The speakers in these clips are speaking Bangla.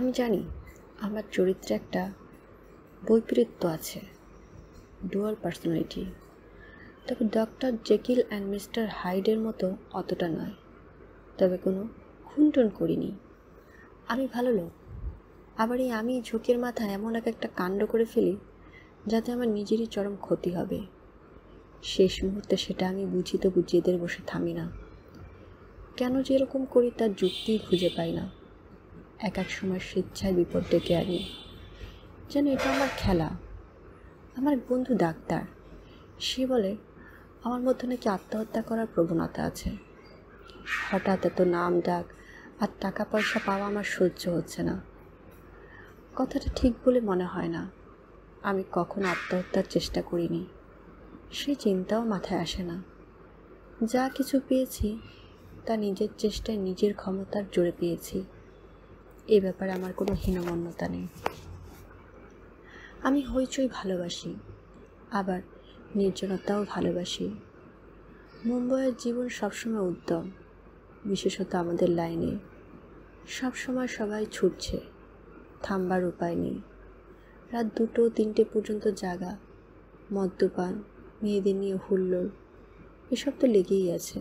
আমি জানি আমার চরিত্রে একটা বৈপরীত্য আছে ডুয়াল পার্সোনালিটি তবে ডক্টর জেকিল অ্যান্ড মিস্টার হাইডের মতো অতটা নয়। তবে কোনো খুনটুন করিনি। আমি ভালো লোক। আবার এই আমি ঝোঁকের মাথায় এমন এক একটা কাণ্ড করে ফেলি যাতে আমার নিজেরই চরম ক্ষতি হবে। শেষ মুহূর্তে সেটা আমি বুঝি তো বুঝিয়েদের বসে থামি না। কেন যে এরকম করি তার যুক্তিই খুঁজে পাই না। এক এক সময় স্বেচ্ছায় বিপদ ডেকে আনি। যেন এটা আমার খেলা। আমার বন্ধু ডাক্তার। সে বলে, আমার মধ্যে নাকি আত্মহত্যা করার প্রবণতা আছে। হঠাৎ এত নাম ডাক আর টাকা পয়সা পাওয়া আমার সহ্য হচ্ছে না। কথাটা ঠিক বলে মনে হয় না। আমি কখনো আত্মহত্যার চেষ্টা করিনি। সে চিন্তাও মাথায় আসে না। যা কিছু পেয়েছি, তা নিজের চেষ্টায় নিজের ক্ষমতার জোরে পেয়েছি। এ ব্যাপারে আমার কোনো হীনমন্যতা নেই। আমি হইচই ভালোবাসি, আবার নির্জনতাও ভালোবাসি। মুম্বইয়ের জীবন সবসময় উদ্যম, বিশেষত আমাদের লাইনে। সবসময় সবাই ছুটছে, থামবার উপায় নেই। রাত দুটো, তিনটে পর্যন্ত জাগা, মদ্যপান, মেয়েদের নিয়ে হুল্লোড়, এসব তো লেগেই আছে।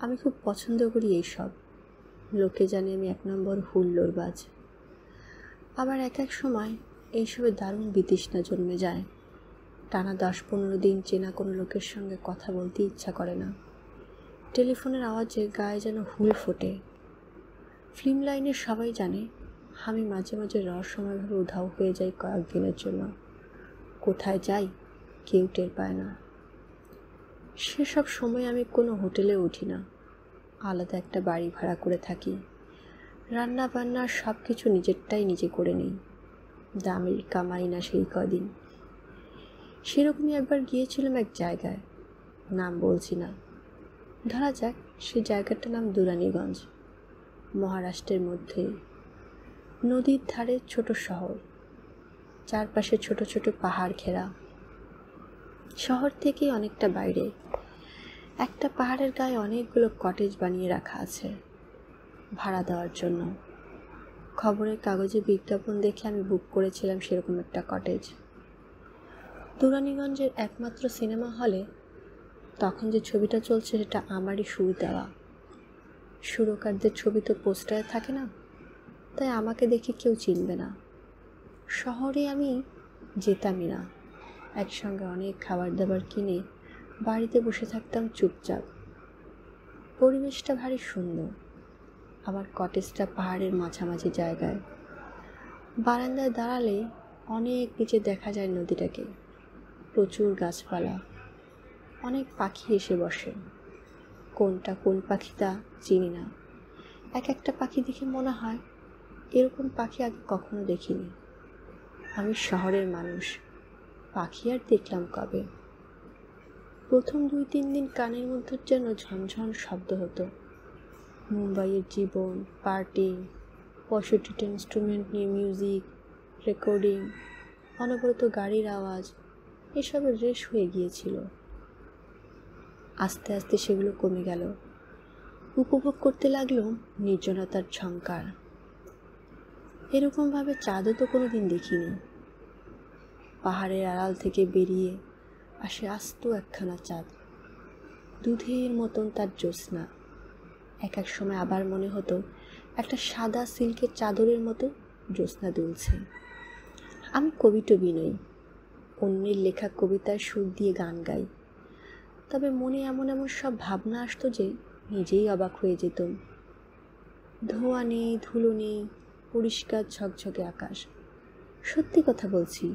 আমি খুব পছন্দ করি এইসব। লোকে জানে আমি এক নম্বর হুল্লোড়বাজ আবার এক এক সময় এইসবে দারুণ বিতৃষ্ণা জন্মে যায়। টানা দশ পনেরো দিন চেনা কোনো লোকের সঙ্গে কথা বলতে ইচ্ছা করে না। টেলিফোনের আওয়াজে গায়ে যেন হুল ফোটে। ফিল্ম লাইনের সবাই জানে, আমি মাঝে মাঝে রহস্যময়ভাবে উধাও হয়ে যাই কয়েকদিনের জন্য। কোথায় যাই, কেউ টের পায় না। সেসব সময় আমি কোনো হোটেলে উঠি না। আলাদা একটা বাড়ি ভাড়া করে থাকি। রান্না বান্না সব কিছু নিজেরটাই নিজে করে নিই। দামের কামাই না সেই কদিন। সেরকমই একবার গিয়েছিলাম এক জায়গায়। নাম বলছি না। ধরা যাক, সে জায়গাটার নাম দুরানীগঞ্জ। মহারাষ্ট্রের মধ্যে। নদীর ধারে ছোট শহর। চারপাশে ছোট ছোট পাহাড় ঘেরা। শহর থেকে অনেকটা বাইরে। একটা পাহাড়ের গায়ে অনেকগুলো কটেজ বানিয়ে রাখা আছে ভাড়া দেওয়ার জন্য। খবরের কাগজে বিজ্ঞাপন দেখে আমি বুক করেছিলাম সেরকম একটা কটেজ দুরানীগঞ্জের একমাত্র সিনেমা হলে তখন যে ছবিটা চলছে সেটা আমারই সুর দেওয়া। সুরকারদের ছবি তো পোস্টারে থাকে না, তাই আমাকে দেখে কেউ চিনবে না। শহরে আমি যেতামই না। একসঙ্গে অনেক খাবার দাবার কিনে বাড়িতে বসে থাকতাম চুপচাপ। পরিবেশটা ভারী সুন্দর। আমার কটেজটা পাহাড়ের মাঝামাঝি জায়গায়। বারান্দায় দাঁড়ালে অনেক নিচে দেখা যায় নদীটাকে। প্রচুর গাছপালা। অনেক পাখি এসে বসে। কোনটা কোন পাখি তা চিনি না। এক একটা পাখি দেখে মনে হয় এরকম পাখি আগে কখনো দেখিনি। আমি শহরের মানুষ। পাখি আর দেখলাম কবে? প্রথম দুই তিন দিন কানের মধ্যে যেন ঝনঝন শব্দ হতো। মুম্বাইয়ের জীবন, পার্টি, পঁয়ষট্টিটা ইনস্ট্রুমেন্ট নিয়ে মিউজিক রেকর্ডিং অনবরত গাড়ির আওয়াজ, এসবের রেশ হয়ে গিয়েছিল। আস্তে আস্তে সেগুলো কমে গেল। উপভোগ করতে লাগল নির্জনতার ঝঙ্কার এরকমভাবে চাঁদও তো কোনো দিন দেখিনি। পাহাড়ের আড়াল থেকে বেরিয়ে আসে আস্ত একখানা চাঁদ। দুধের মতন তার জ্যোৎস্না। এক এক সময় আবার মনে হতো, একটা সাদা সিল্কের চাদরের মতো জ্যোৎস্না দুলছে। আমি কবি টবি নই, অন্যের লেখা কবিতার সুর দিয়ে গান গাই। তবে মনে এমন এমন সব ভাবনা আসতো যে নিজেই অবাক হয়ে যেতাম। ধোঁয়া নেই, ধুলো নেই, পরিষ্কার ঝকঝকে আকাশ। সত্যি কথা বলছি,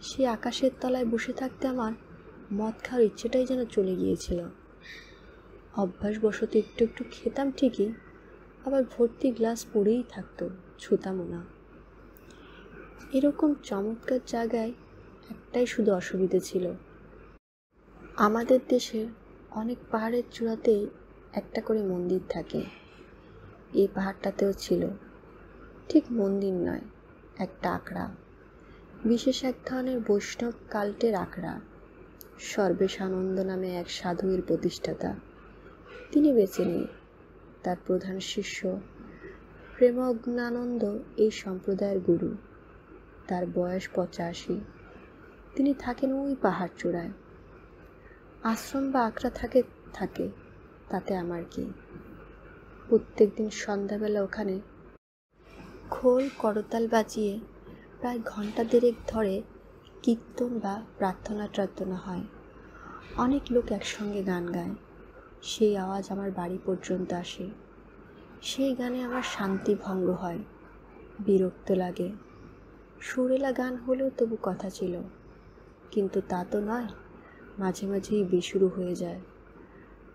সে আকাশের তলায় বসে থাকতে আমার মদ খাওয়ার ইচ্ছেটাই যেন চলে গিয়েছিল। অভ্যাসবশত একটু একটু খেতাম ঠিকই, আবার ভর্তি গ্লাস পড়েই থাকতো, ছুতামও না। এরকম চমৎকার জায়গায় একটাই শুধু অসুবিধে ছিল। আমাদের দেশে অনেক পাহাড়ের চূড়াতেই একটা করে মন্দির থাকে। এই পাহাড়টাতেও ছিল। ঠিক মন্দির নয়, একটা আঁকড়া বিশেষ এক ধরনের বৈষ্ণব কাল্টের আঁকড়া সর্বেশানন্দ নামে এক সাধুয়ের প্রতিষ্ঠাতা। তিনি বেঁচে নেই। তার প্রধান শিষ্য প্রেমজ্ঞানন্দ এই সম্প্রদায়ের গুরু। তার বয়স পঁচাশি। তিনি থাকেন ওই পাহাড় চূড়ায়। আশ্রম বা আখড়া থাকে থাকে। তাতে আমার কি? প্রত্যেক দিন সন্ধ্যাবেলা ওখানে খোল করতাল বাজিয়ে প্রায় ঘণ্টা দেড়েক ধরে কীর্তন বা প্রার্থনা টার্থনা হয়। অনেক লোক একসঙ্গে গান গায়। সেই আওয়াজ আমার বাড়ি পর্যন্ত আসে। সেই গানে আমার শান্তি ভঙ্গ হয়। বিরক্ত লাগে। সুরেলা গান হলেও তবু কথা ছিল। কিন্তু তা তো নয়, মাঝে মাঝেই বেসুরু হয়ে যায়।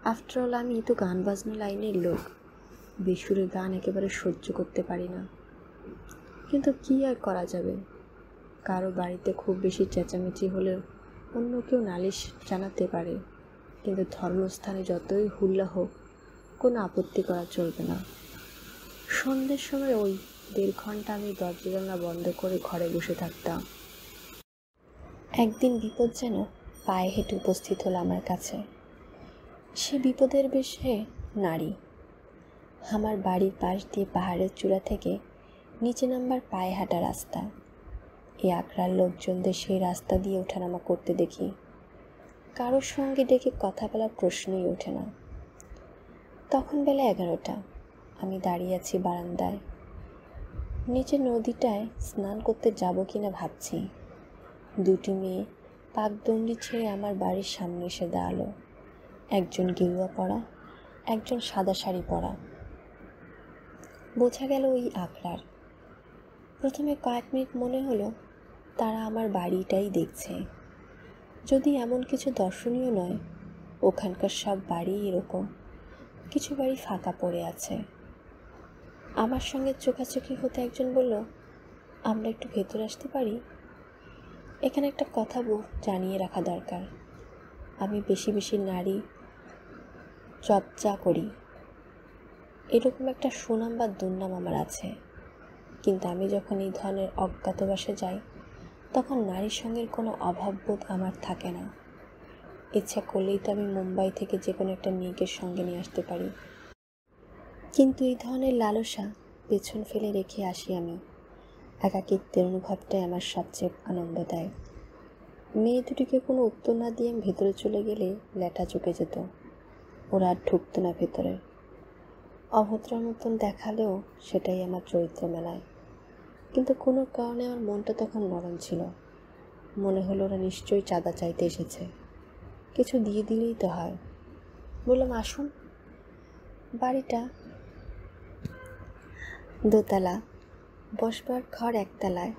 আফটারঅল আমি তো গান বাজনা লাইনের লোক। বেসুরে গান একেবারে সহ্য করতে পারি না। কিন্তু কী আর করা যাবে? কারও বাড়িতে খুব বেশি চেঁচামেচি হলেও অন্য কেউ নালিশ জানাতে পারে। কিন্তু ধর্মস্থানে যতই হুল্লা হোক, কোনো আপত্তি করা চলবে না। সন্ধ্যের সময় ওই দেড় ঘণ্টা আমি দরজা জানলা বন্ধ করে ঘরে বসে থাকতাম। একদিন বিপদ যেন পায়ে হেঁটে উপস্থিত হলো আমার কাছে। সে বিপদের বেশে নারী। আমার বাড়ির পাশ দিয়ে পাহাড়ের চূড়া থেকে নিচে নাম্বার পায়ে হাঁটা রাস্তা। এই আখড়ার লোকজনদের সেই রাস্তা দিয়ে ওঠানামা করতে দেখি। কারোর সঙ্গে ডেকে কথা বলার প্রশ্নই ওঠে না। তখন বেলা এগারোটা। আমি দাঁড়িয়ে আছি বারান্দায়। নিচে নদীটায় স্নান করতে যাব কি না ভাবছি। দুটি মেয়ে পাকদণ্ডি ছেড়ে আমার বাড়ির সামনে এসে দাঁড়াল। একজন গেরুয়া পরা, একজন সাদা শাড়ি পরা। বোঝা গেল ওই আখড়ার। প্রথমে কয়েক মিনিট মনে হলো তারা আমার বাড়িটাই দেখছে। যদি এমন কিছু দর্শনীয় নয়, ওখানকার সব বাড়ি এরকম। কিছু বাড়ি ফাঁকা পড়ে আছে। আমার সঙ্গে চোখাচোখি হতে একজন বলল, আমরা একটু ভেতরে আসতে পারি? এখানে একটা কথা জানিয়ে রাখা দরকার। আমি বেশি বেশি নারী চর্চা করি। এরকম একটা সুনাম বা দুর্নাম আমার আছে। কিন্তু আমি যখন এই ধরনের অজ্ঞাতবাসে যাই তখন নারীর সঙ্গের কোনো অভাববোধ আমার থাকে না। ইচ্ছা করলেই তো আমি মুম্বাই থেকে যে কোনো একটা মেয়েকে সঙ্গে নিয়ে আসতে পারি। কিন্তু এই ধরনের লালসা পেছন ফেলে রেখে আসি আমি। একাকিত্বের অনুভবটাই আমার সবচেয়ে আনন্দ দেয়। মেয়ে দুটিকে কোনো উত্তর না দিয়ে ভেতরে চলে গেলে ল্যাটা চুকে যেত। ওরা আর ঢুকতো না ভেতরে। অভদ্রার মতন দেখালেও সেটাই আমার চরিত্র মেলায়। কিন্তু কোনো কারণে আমার মনটা তখন নরম ছিল। মনে হলো ওরা নিশ্চয়ই চাঁদা চাইতে এসেছে। কিছু দিয়ে দিলেই তো হয়। বললাম, আসুন। বাড়িটা দোতলা, বসবার ঘর একতলায়।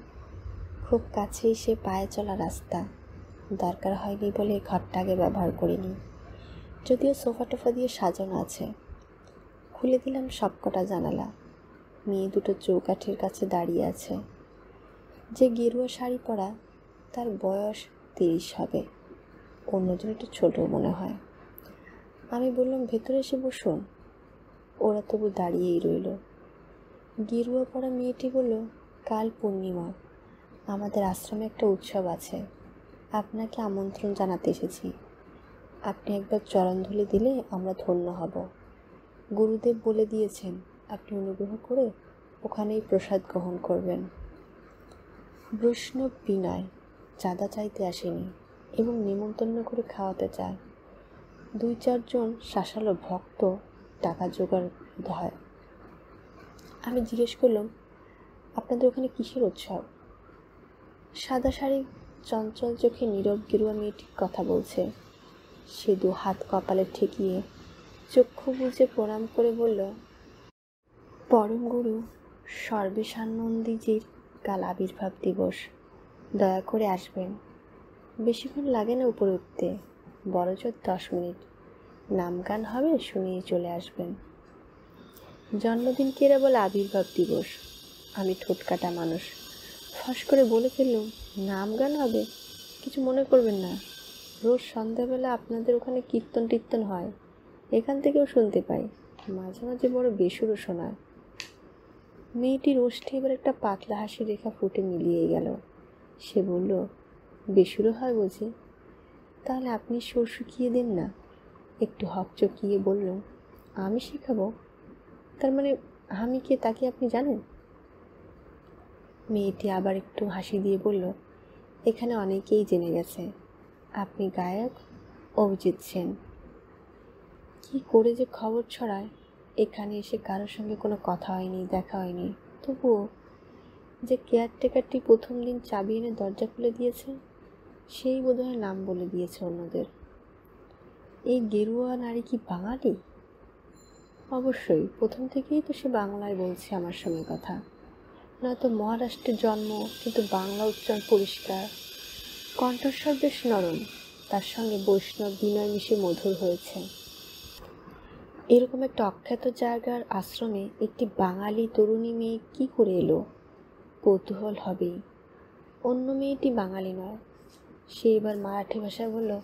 খুব কাছেই সে পায়ে চলা রাস্তা। দরকার হয়নি বলে ঘরটা আগে ব্যবহার করিনি। যদিও সোফা টোফা দিয়ে সাজানো আছে। খুলে দিলাম সবকটা জানালা। মেয়ে দুটো চৌকাঠির কাছে দাঁড়িয়ে আছে। যে গেরুয়া শাড়ি পরা, তার বয়স তিরিশ হবে। অন্যজন একটু ছোটো মনে হয়। আমি বললাম, ভেতরে এসে বসুন। ওরা তবু দাঁড়িয়েই রইল। গেরুয়া পরা মেয়েটি বলল, কাল পূর্ণিমা। আমাদের আশ্রমে একটা উৎসব আছে। আপনাকে আমন্ত্রণ জানাতে এসেছি। আপনি একবার চরণধুলি দিলে আমরা ধন্য হব। গুরুদেব বলে দিয়েছেন আপনি অনুগ্রহ করে ওখানেই প্রসাদ গ্রহণ করবেন। বৈষ্ণব বিনয় চাঁদা চাইতে আসেনি এবং নিমন্ত্রণ করে খাওয়াতে চায়। দুই চারজন শাসালো ভক্ত টাকা জোগাড় হয় আমি জিজ্ঞেস করলাম, আপনাদের ওখানে কিসের উৎসব? সাদা শাড়ি চঞ্চল চোখে নীরব গেরুয়া মেয়েটি কথা বলছে। সে দু হাত কপালে ঠেকিয়ে চক্ষু বুঝে প্রণাম করে বলল পরম গুরু সর্বেশানন্দীজির কাল আবির্ভাব দিবস। দয়া করে আসবেন। বেশিক্ষণ লাগে না উপরে উঠতে। বড়জোর দশ মিনিট। নাম গান হবে, শুনিয়ে চলে আসবেন। জন্মদিন কেরা বলে আবির্ভাব দিবস? আমি ঠোঁটকাটা মানুষ। ফস করে বলে ফেললুম, নাম গান হবে? কিছু মনে করবেন না। রোজ সন্ধ্যাবেলা আপনাদের ওখানে কীর্তন টীর্তন হয়। এখান থেকেও শুনতে পাই। মাঝে মাঝে বড় বেসুরও শোনায়। মেয়েটির ওষ্ঠে এবার একটা পাতলা হাসি রেখা ফুটে মিলিয়ে গেল। সে বলল, বেসুরো হয় বুঝি? তাহলে আপনি সুর শুকিয়ে দিন না? একটু হকচকিয়ে বলল, আমি শেখাবো? তার মানে আমি কে তাকে আপনি জানেন? মেয়েটি আবার একটু হাসি দিয়ে বলল, এখানে অনেকেই জেনে গেছে। আপনি গায়ক, অভিজিৎ সেন। কী করে যে খবর ছড়ায়? এখানে এসে কারোর সঙ্গে কোনো কথা হয়নি, দেখা হয়নি। তবুও যে কেয়ারটেকারটি প্রথম দিন চাবি এনে দরজা খুলে দিয়েছে, সেই বোধহয় নাম বলে দিয়েছে অন্যদের। এই গেরুয়া নারী কি বাঙালি? অবশ্যই, প্রথম থেকেই তো সে বাংলায় বলছে আমার সঙ্গে কথা। নয়তো মহারাষ্ট্রের জন্ম, কিন্তু বাংলা উচ্চারণ পরিষ্কার। কণ্ঠস্বর বেশ নরম, তার সঙ্গে বৈষ্ণব বিনয় মিশে মধুর হয়েছে। এরকম একটা অখ্যাত জায়গার আশ্রমে একটি বাঙালি তরুণী মেয়ে কি করে এলো? কৌতূহল হবেই। অন্য মেয়েটি বাঙালি নয়। সে এবার মারাঠি ভাষায় বলল,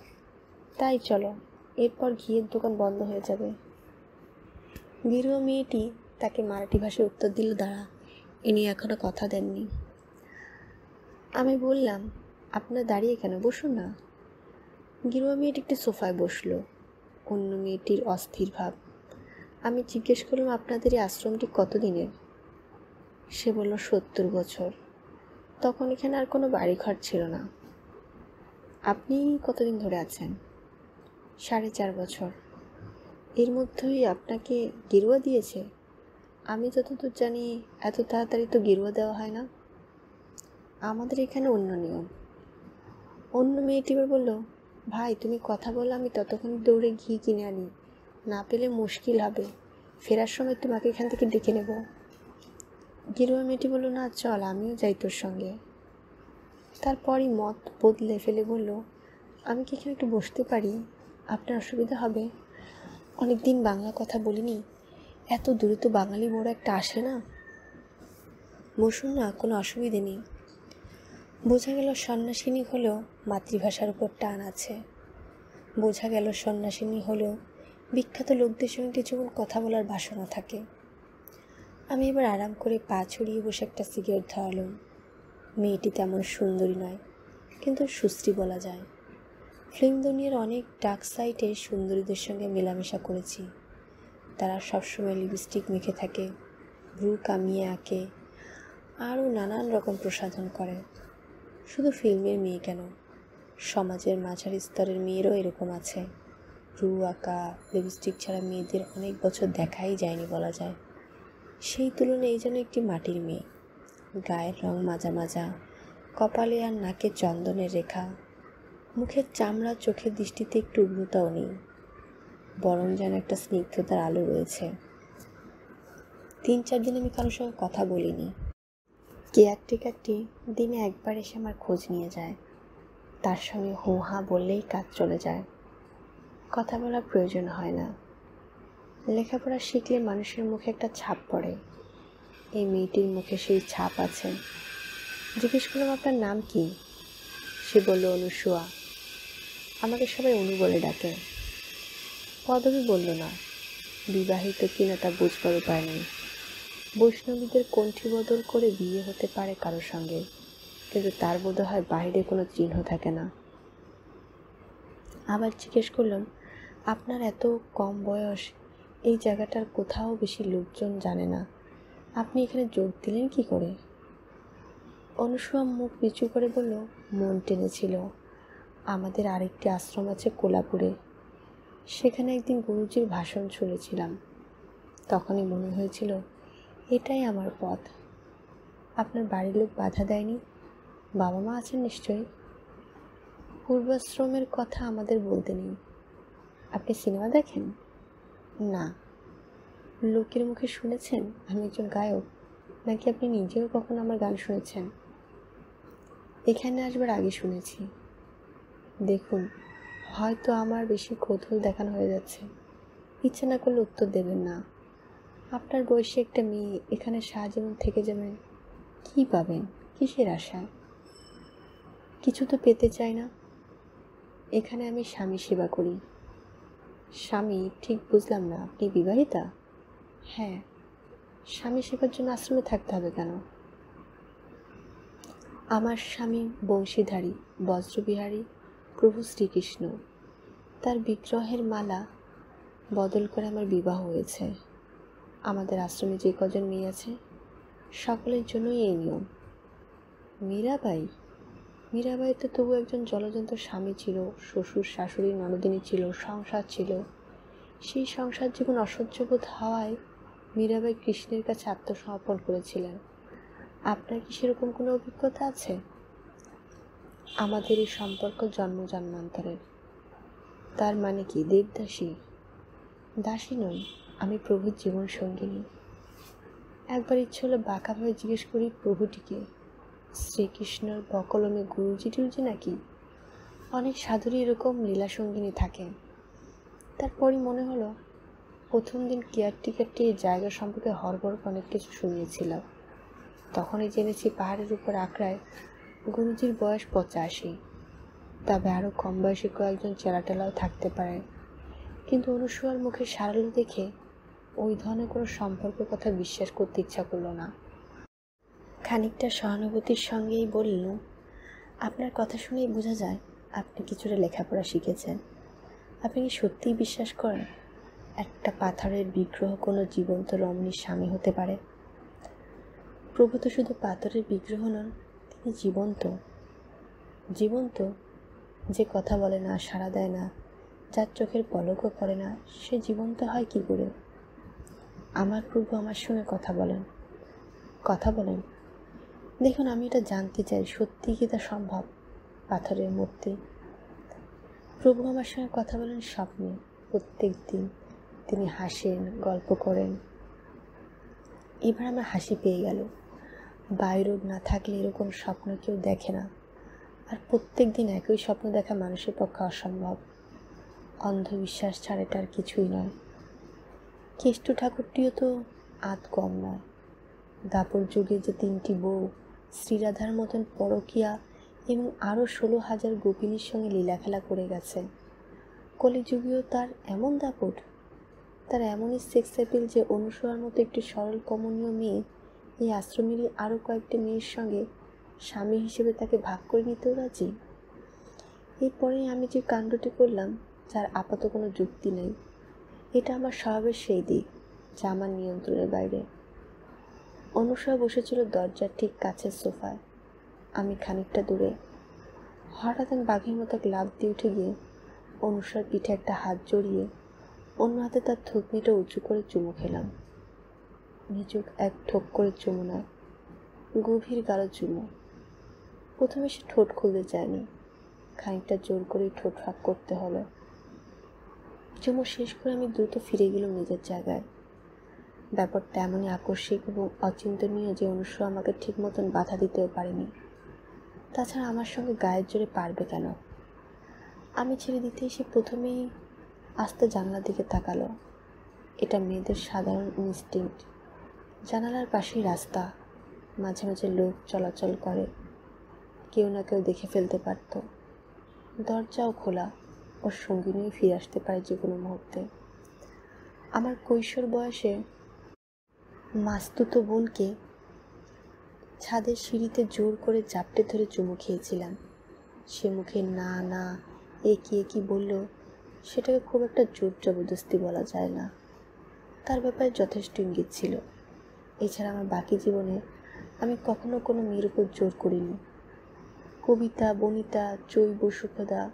তাই চলো, এরপর ঘিয়ের দোকান বন্ধ হয়ে যাবে। গিরুয়া মেয়েটি তাকে মারাঠি ভাষায় উত্তর দিল, দাঁড়া ইনি এখনও কথা দেননি। আমি বললাম, আপনার দাঁড়িয়ে কেন? বসুন না। গিরুয়া মেয়েটি একটি সোফায় বসল। অন্য মেয়েটির অস্থির ভাব আমি জিজ্ঞেস করলাম, আপনাদের এই আশ্রমটি কতদিনের? সে বলল, সত্তর বছর। তখন এখানে আর কোনো বাড়িঘর ছিল না। আপনি কতদিন ধরে আছেন? সাড়ে চার বছর। এর মধ্যেই আপনাকে গেরুয়া দিয়েছে? আমি যতদূর জানি, এত তাড়াতাড়ি তো গেরুয়া দেওয়া হয় না। আমাদের এখানে অন্য নিয়ম। অন্য মেয়েটি বলল, ভাই, তুমি কথা বলো, আমি ততক্ষণ দৌড়ে ঘি কিনে আনি। না পেলে মুশকিল হবে। ফেরার সময় তোমাকে এখান থেকে ডেকে নেব। গেরুয়া মেয়েটি বলল, না, চল, আমিও যাই তোর সঙ্গে। তারপরই মত বদলে ফেলে বলল, আমি কি এখানে একটু বসতে পারি? আপনার অসুবিধা হবে? অনেক দিন বাংলা কথা বলিনি। এত দূরে তো বাঙালি বড় একটা আসে না? বসুন না, কোনো অসুবিধে নেই। বোঝা গেল সন্ন্যাসিনী হলেও মাতৃভাষার উপর টান আছে। বোঝা গেল সন্ন্যাসিনী হলেও বিখ্যাত লোকদের সঙ্গে যেমন কথা বলার বাসনা থাকে। আমি এবার আরাম করে পা ছড়িয়ে বসে একটা সিগারেট ধরালাম। মেয়েটি তেমন সুন্দরী নয়, কিন্তু সুশ্রী বলা যায়। ফিল্ম দুনিয়ার অনেক ডার্ক সাইটে সুন্দরীদের সঙ্গে মেলামেশা করেছি। তারা সবসময় লিপস্টিক মেখে থাকে, ভ্রু কামিয়ে আঁকে, আরও নানান রকম প্রসাধন করে। শুধু ফিল্মের মেয়ে কেন? সমাজের মাঝারি স্তরের মেয়েরও এরকম আছে। ভ্রু আঁকা লিপস্টিক ছাড়া মেয়েদের অনেক বছর দেখাই যায়নি বলা যায়। সেই তুলনায় এই যেন একটি মাটির মেয়ে। গায়ের রং মাজা মাজা, কপালে আর নাকে চন্দনের রেখা। মুখের চামড়া, চোখের দৃষ্টিতে একটু উগ্রতাও নেই। বরং যেন একটা স্নিগ্ধতার আলো রয়েছে। তিন চার দিন আমি কারোর সঙ্গে কথা বলিনি। কেয়ারটেকারটি দিনে একবার এসে আমার খোঁজ নিয়ে যায়। তার সঙ্গে হু হা বললেই কাজ চলে যায়। কথা বলার প্রয়োজন হয় না। লেখাপড়া শিখলে মানুষের মুখে একটা ছাপ পড়ে। এই মেয়েটির মুখে সেই ছাপ আছে। জিজ্ঞেস করলাম, আপনার নাম কি? সে বলল, অনুসুয়া। আমাকে সবাই অনু বলে ডাকে। পদবী বলল, না, বিবাহিত কিনা তা বুঝবার উপায় নেই। বৈষ্ণবীদের কণ্ঠী বদল করে বিয়ে হতে পারে কারোর সঙ্গে, কিন্তু তার বোধ হয় বাইরে কোনো চিহ্ন থাকে না। আবার জিজ্ঞেস করলাম আপনার এত কম বয়স, এই জায়গাটার কোথাও বেশি লোকজন জানে না। আপনি এখানে যোগ দিলেন কি করে? অনুসুয়া মুখ নিচু করে বলল, মন টেনেছিল। আমাদের আরেকটি আশ্রম আছে কোলাপুরে। সেখানে একদিন গুরুজির ভাষণ শুনেছিলাম। তখনই মনে হয়েছিল, এটাই আমার পথ। আপনার বাড়ির লোক বাধা দেয়নি? বাবা মা আছেন নিশ্চয়ই? পূর্বাশ্রমের কথা আমাদের বলতে নেই। আপনি সিনেমা দেখেন? না। লোকের মুখে শুনেছেন আমি একজন গায়ক? নাকি আপনি নিজেও কখনো আমার গান শুনেছেন? এখানে আসবার আগে শুনেছি। দেখুন, হয়তো আমার বেশি কৌতূহল দেখানো হয়ে যাচ্ছে। ইচ্ছে না করলে উত্তর দেবেন না। আপনার বয়সী একটা মেয়ে এখানে সারাজীবন থেকে যাবেন, কী পাবেন? কিসের আশায় কিছু তো পেতে চাই না। এখানে আমি স্বামী সেবা করি। স্বামী, ঠিক বুঝলাম না। আপনি বিবাহিতা? হ্যাঁ। স্বামী সেবার জন্য আশ্রমে থাকতে হবে কেন? আমার স্বামী বংশীধারী, বজ্রবিহারী, প্রভু শ্রীকৃষ্ণ। তার বিগ্রহের মালা বদল করে আমার বিবাহ হয়েছে। আমাদের আশ্রমে যে কজন মেয়ে আছে, সকলের জন্যই এই নিয়ম। মীরাবাই মীরাবাই তো তবু একজন জলজন্ত স্বামী ছিল, শ্বশুর, শাশুড়ি, ননদিনী ছিল, সংসার ছিল। সেই সংসার জীবন অসহ্য বোধ হওয়ায় মীরাবাই কৃষ্ণের কাছে আত্মসমর্পণ করেছিলেন। আপনার কি সেরকম কোনো অভিজ্ঞতা আছে? আমাদের এই সম্পর্ক জন্ম জন্মান্তরের। তার মানে কি, দেবদাসী? দাসী নই, আমি প্রভুর জীবন সঙ্গিনী একবার ইচ্ছে হলো বাঁকাভাবে জিজ্ঞেস করি প্রভুটিকে। শ্রীকৃষ্ণর বকলমে গুরুজি টুরুজি নাকি? অনেক সাধুরই এরকম লীলা সঙ্গিনী থাকে। তারপরই মনে হলো, প্রথম দিন কেয়ারটেকারটি এই জায়গা সম্পর্কে হরবর অনেক কিছু শুনিয়েছিলাম তখনই জেনেছি পাহাড়ের উপর আঁকড়ায় গুরুজির বয়স পঁচাশি। তবে আরও কম বয়সী কয়েকজন চেলাটেলাও থাকতে পারে। কিন্তু অনুসূয়ার মুখে সারালো দেখে ওই ধরনের কোনো সম্পর্কের কথা বিশ্বাস করতে ইচ্ছা করল না। খানিকটা সহানুভূতির সঙ্গেই বলল, আপনার কথা শুনেই বোঝা যায় আপনি কিছুটা লেখাপড়া শিখেছেন। আপনি কি সত্যিই বিশ্বাস করেন একটা পাথরের বিগ্রহ কোনো জীবন্ত রমণীর স্বামী হতে পারে? প্রভু তো শুধু পাথরের বিগ্রহ নন, তিনি জীবন্ত। জীবন্ত, যে কথা বলে না, সাড়া দেয় না, যার চোখের পলকও পড়ে না, সে জীবন্ত হয় কি করে? আমার প্রভু আমার সঙ্গে কথা বলেন। কথা বলেন। দেখুন, আমি এটা জানতে চাই সত্যি কি তা সম্ভব? পাথরের মূর্তি। প্রভু আমার সঙ্গে কথা বলেন স্বপ্নে প্রত্যেক দিন তিনি হাসেন, গল্প করেন। এবার আমার হাসি পেয়ে গেল। বায়ুরোগ না থাকলে এরকম স্বপ্ন কেউ দেখে না। আর প্রত্যেক দিন একই স্বপ্ন দেখা মানুষের পক্ষে অসম্ভব। অন্ধবিশ্বাস ছাড়া এটা আর কিছুই নয়। কেষ্ট ঠাকুরটিও তো আত কম নয়। দাপর যুগে যে তিনটি বউ শ্রীরাধার মতন পরকিয়া এবং আরও ষোলো হাজার গোপিনীর সঙ্গে লীলাখেলা করে গেছেন। কলিযুগেও তার এমন দাপট? তার এমনই সেক্স অ্যাপিল যে অনুসরার মতো একটি সরল কমনীয় মেয়ে এই আশ্রমেরই আরও কয়েকটি মেয়ের সঙ্গে স্বামী হিসেবে তাকে ভাগ করে নিতেও রাজি? এরপরেই আমি যে কাণ্ডটি করলাম, যার আপাত কোনো যুক্তি নেই। এটা আমার স্বভাবের সেই দিক, যা আমার নিয়ন্ত্রণের বাইরে। অনুসরা বসেছিল দরজার ঠিক কাছের সোফায়। আমি খানিকটা দূরে। হঠাৎ আমি বাঘের মতো লাভ দিয়ে উঠে গিয়ে অনুসার পিঠে একটা হাত জড়িয়ে অন্য হাতে তার থুতনিটা উঁচু করে চুমু খেলাম। নিচুক এক ঠোক করে চুমু নয়। গভীর গাঢ় চুমু। প্রথমে সে ঠোঁট খুলতে চায়নি। খানিকটা জোর করেই ঠোঁট ফাঁক করতে হলো। চুমু শেষ করে আমি দ্রুত ফিরে গেলাম নিজের জায়গায়। ব্যাপারটা এমনই আকস্মিক এবং অচিন্তনীয় যে অনুসর আমাকে ঠিক মতন বাধা দিতেও পারেনি। তাছাড়া আমার সঙ্গে গায়ের জোরে পারবে কেন? আমি ছেড়ে দিতে এসে প্রথমেই আস্তে জানলার দিকে তাকালো। এটা মেয়েদের সাধারণ ইনস্টিংক্ট জানালার পাশেই রাস্তা। মাঝে মাঝে লোক চলাচল করে। কেউ না কেউ দেখে ফেলতে পারত। দরজাও খোলা। ওর সঙ্গী নিয়ে ফিরে আসতে পারে যে কোনো মুহূর্তে। আমার কৈশোর বয়সে মাস্তুতো বোনকে ছাদের সিঁড়িতে জোর করে জাপটে ধরে চুমু খেয়েছিলাম। সে মুখে না না এ কি এ কি বলল, সেটাকে খুব একটা জোর জবরদস্তি বলা যায় না। তার ব্যাপারে যথেষ্ট ইঙ্গিত ছিল। এছাড়া আমার বাকি জীবনে আমি কখনো কোনো মেয়ের উপর জোর করিনি। কবিতা, বনিতা, জৈব সুখদা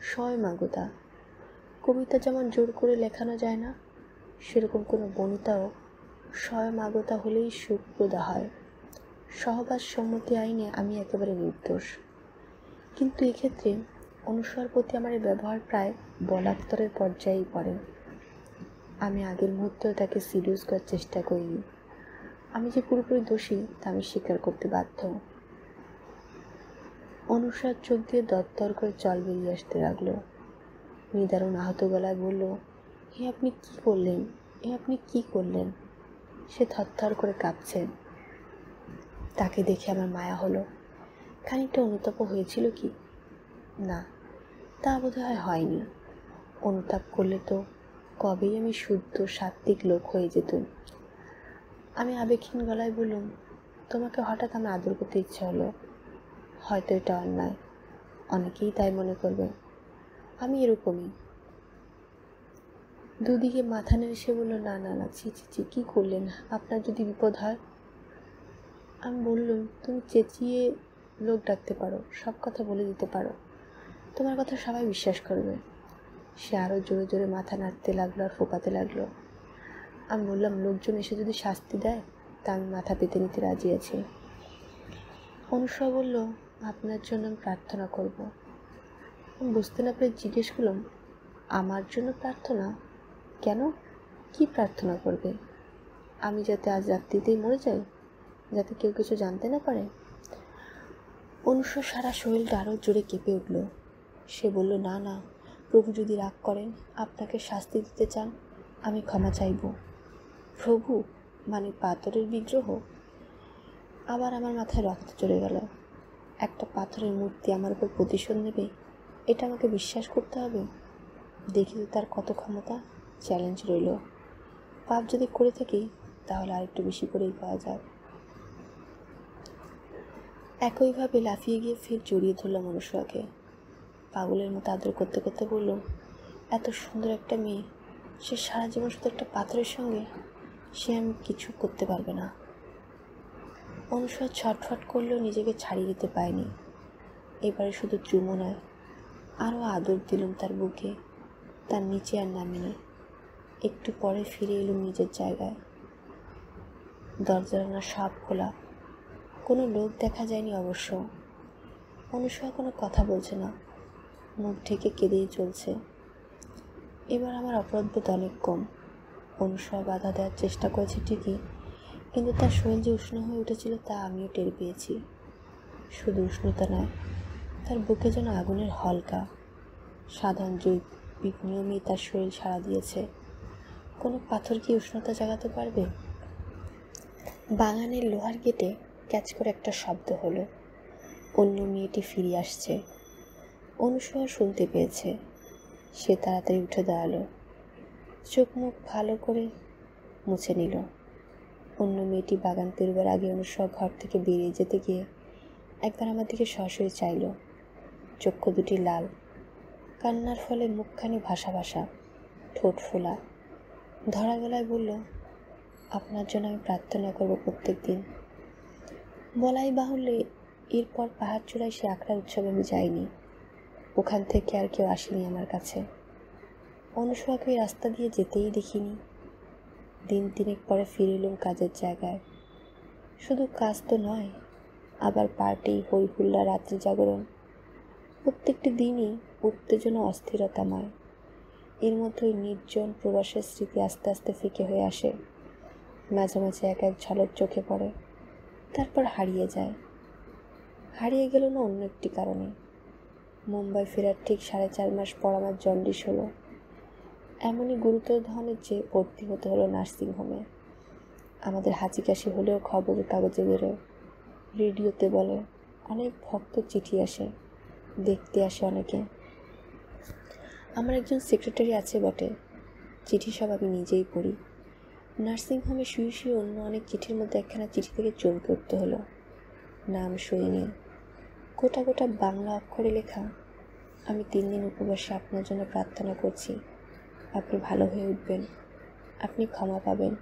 স্বয়মাগতা কবিতা যেমন জোর করে লেখানো যায় না, সেরকম কোনো বনিতাও স্বয়মাগতা হলেই সুখপ্রদা হয়। সহবাস সম্মতি আইনে আমি একেবারে নির্দোষ। কিন্তু এক্ষেত্রে অনুসর প্রতি আমার ব্যবহার প্রায় বলাত্তরের পর্যায়েই পড়ে। আমি আগের মুহূর্তেও তাকে সিরিয়াস করার চেষ্টা করিনি। আমি যে পুরোপুরি দোষী, তা আমি স্বীকার করতে বাধ্য। অনুসার চোখ দিয়ে দরদর করে জল বেরিয়ে আসতে লাগল। নিদারুণ আহত গলায় বলল হে আপনি কি করলেন? এ আপনি কি করলেন? সে থরথর করে কাঁপছে। তাকে দেখে আমার মায়া হলো। খানিকটা অনুতাপ হয়েছিল কি? না, তা বোধ হয় হয়নি। অনুতাপ করলে তো কবেই আমি শুদ্ধ, সাত্ত্বিক লোক হয়ে যেত আমি আবেগহীন গলায় বললাম, তোমাকে হঠাৎ আমার আদর করতে ইচ্ছা হলো? হয়তো এটা অন্যায়। অনেকেই তাই মনে করবে। আমি এরকমই। দুদিকে মাথা নেড়ে সে বলল, না না না, ছি ছি কী করলেন? আপনার যদি বিপদ হয়? আমি বললাম, তুমি চেঁচিয়ে লোক ডাকতে পারো, সব কথা বলে দিতে পারো। তোমার কথা সবাই বিশ্বাস করবে। সে আরও জোরে জোরে মাথা নাড়তে লাগল আর ফোপাতে লাগল। আমি বললাম, লোকজন এসে যদি শাস্তি দেয়, তা আমি মাথা পেতে নিতে রাজি আছি। অনুসরা বলল, আপনার জন্য আমি প্রার্থনা করব। আমি বুঝতে না পেরে জিজ্ঞেস করলাম, আমার জন্য প্রার্থনা? কেন? কি প্রার্থনা করবে? আমি যাতে আজ রাত্রিতেই মরে যাই, যাতে কেউ কিছু জানতে না পারে? অনুসর সারা শরীরটা আরও জোরে কেঁপে উঠল। সে বলল, না না, প্রভু যদি রাগ করেন, আপনাকে শাস্তি দিতে চান, আমি ক্ষমা চাইব। প্রভু মানে পাথরের বিগ্রহ? আবার আমার মাথায় রক্ত চলে গেল। একটা পাথরের মূর্তি আমার উপর প্রতিশোধ নেবে? এটা আমাকে বিশ্বাস করতে হবে? দেখি তো তার কত ক্ষমতা। চ্যালেঞ্জ রইল। পাপ যদি করে থাকি, তাহলে আরেকটু বেশি করেই পাওয়া যায়। একইভাবে লাফিয়ে গিয়ে ফের জড়িয়ে ধরলাম অনুসয়াকে পাগলের মতো আদর করতে করতে বললাম এত সুন্দর একটা মেয়ে, সে সারা জীবন শুধু একটা পাথরের সঙ্গে, সে আমি কিছু করতে পারবে না। অনুসয়া ছটফট করলেও নিজেকে ছাড়িয়ে দিতে পায়নি এবারে শুধু চুমো নয়, আরও আদর দিলাম তার বুকে, তার নিচে আর নামিনি। একটু পরে ফিরে এলুম নিজের জায়গায়। দরজানা সব খোলা। কোনো লোক দেখা যায়নি অবশ্য। অনুসয়া কোনো কথা বলছে না। মুখ ঢেকে কেঁদেই চলছে। এবার আমার অপরাধবোধ অনেক কম। অনুসয়া বাধা দেওয়ার চেষ্টা করেছে ঠিকই, কিন্তু তার শরীর যে উষ্ণ হয়ে উঠেছিল তা আমিও টের পেয়েছি। শুধু উষ্ণতা নয়, তার বুকে যেন আগুনের হলকা। সাধারণ জৈবিক নিয়মেই তার শরীর সাড়া দিয়েছে। কোনো পাথর কি উষ্ণতা জাগাতে পারবে? বাগানের লোহার গেটে ক্যাচ করে একটা শব্দ হলো। অন্য মেয়েটি ফিরে আসছে। অনুসয়া শুনতে পেয়েছে। সে তাড়াতাড়ি উঠে দাঁড়াল। চোখ মুখ ভালো করে মুছে নিল। অন্য মেয়েটি বাগান পেরোবার আগে অনুসয়া ঘর থেকে বেরিয়ে যেতে গিয়ে একবার আমার দিকে সরাসরি চাইল। চক্ষু দুটি লাল। কান্নার ফলে মুখখানি ভাসা ভাসা, ঠোঁট ফোলা। ধরা গলায় বলল, আপনার জন্য আমি প্রার্থনা করব প্রত্যেক দিন বলাই বাহুল্য এরপর পাহাড় চূড়ায় সে আখড়া উৎসবে আমি যাইনি। ওখান থেকে আর কেউ আসেনি আমার কাছে। অনুসয়াকে রাস্তা দিয়ে যেতেই দেখিনি। দিন তিনেক পরে ফিরে এলুম কাজের জায়গায়। শুধু কাজ তো নয়, আবার পার্টি, হই হুল্লা রাত্রি জাগরণ, প্রত্যেকটি দিনই উত্তেজনা অস্থিরতাময়। এর মধ্যে ওই নির্জন প্রবাসের স্মৃতি আস্তে আস্তে ফিকে হয়ে আসে। মাঝে মাঝে এক এক ঝলক চোখে পড়ে, তারপর হারিয়ে যায়। হারিয়ে গেল না অন্য একটি কারণে। মুম্বাই ফেরার ঠিক সাড়ে চার মাস পর আমার জন্ডিস হলো। এমনই গুরুতর ধরনের যে ভর্তি হতে হলো নার্সিংহোমে আমাদের হাঁচি কাশি হলেও খবরের কাগজে বেরোয়। রেডিওতে বলে, অনেক ভক্ত চিঠি আসে। দেখতে আসে অনেকে। আমার একজন সেক্রেটারি আছে বটে। চিঠি সব আমি নিজেই পড়ি। নার্সিংহোমে শুয়ে শুয়ে অন্য অনেক চিঠির মধ্যে একখানা চিঠি থেকে চমকে উঠতে হলো। নাম সইনি গোটা গোটা বাংলা অক্ষরে লেখা, আমি তিন দিন উপবাসে আপনার জন্য প্রার্থনা করছি। আপনি ভালো হয়ে উঠবেন। আপনি ক্ষমা পাবেন।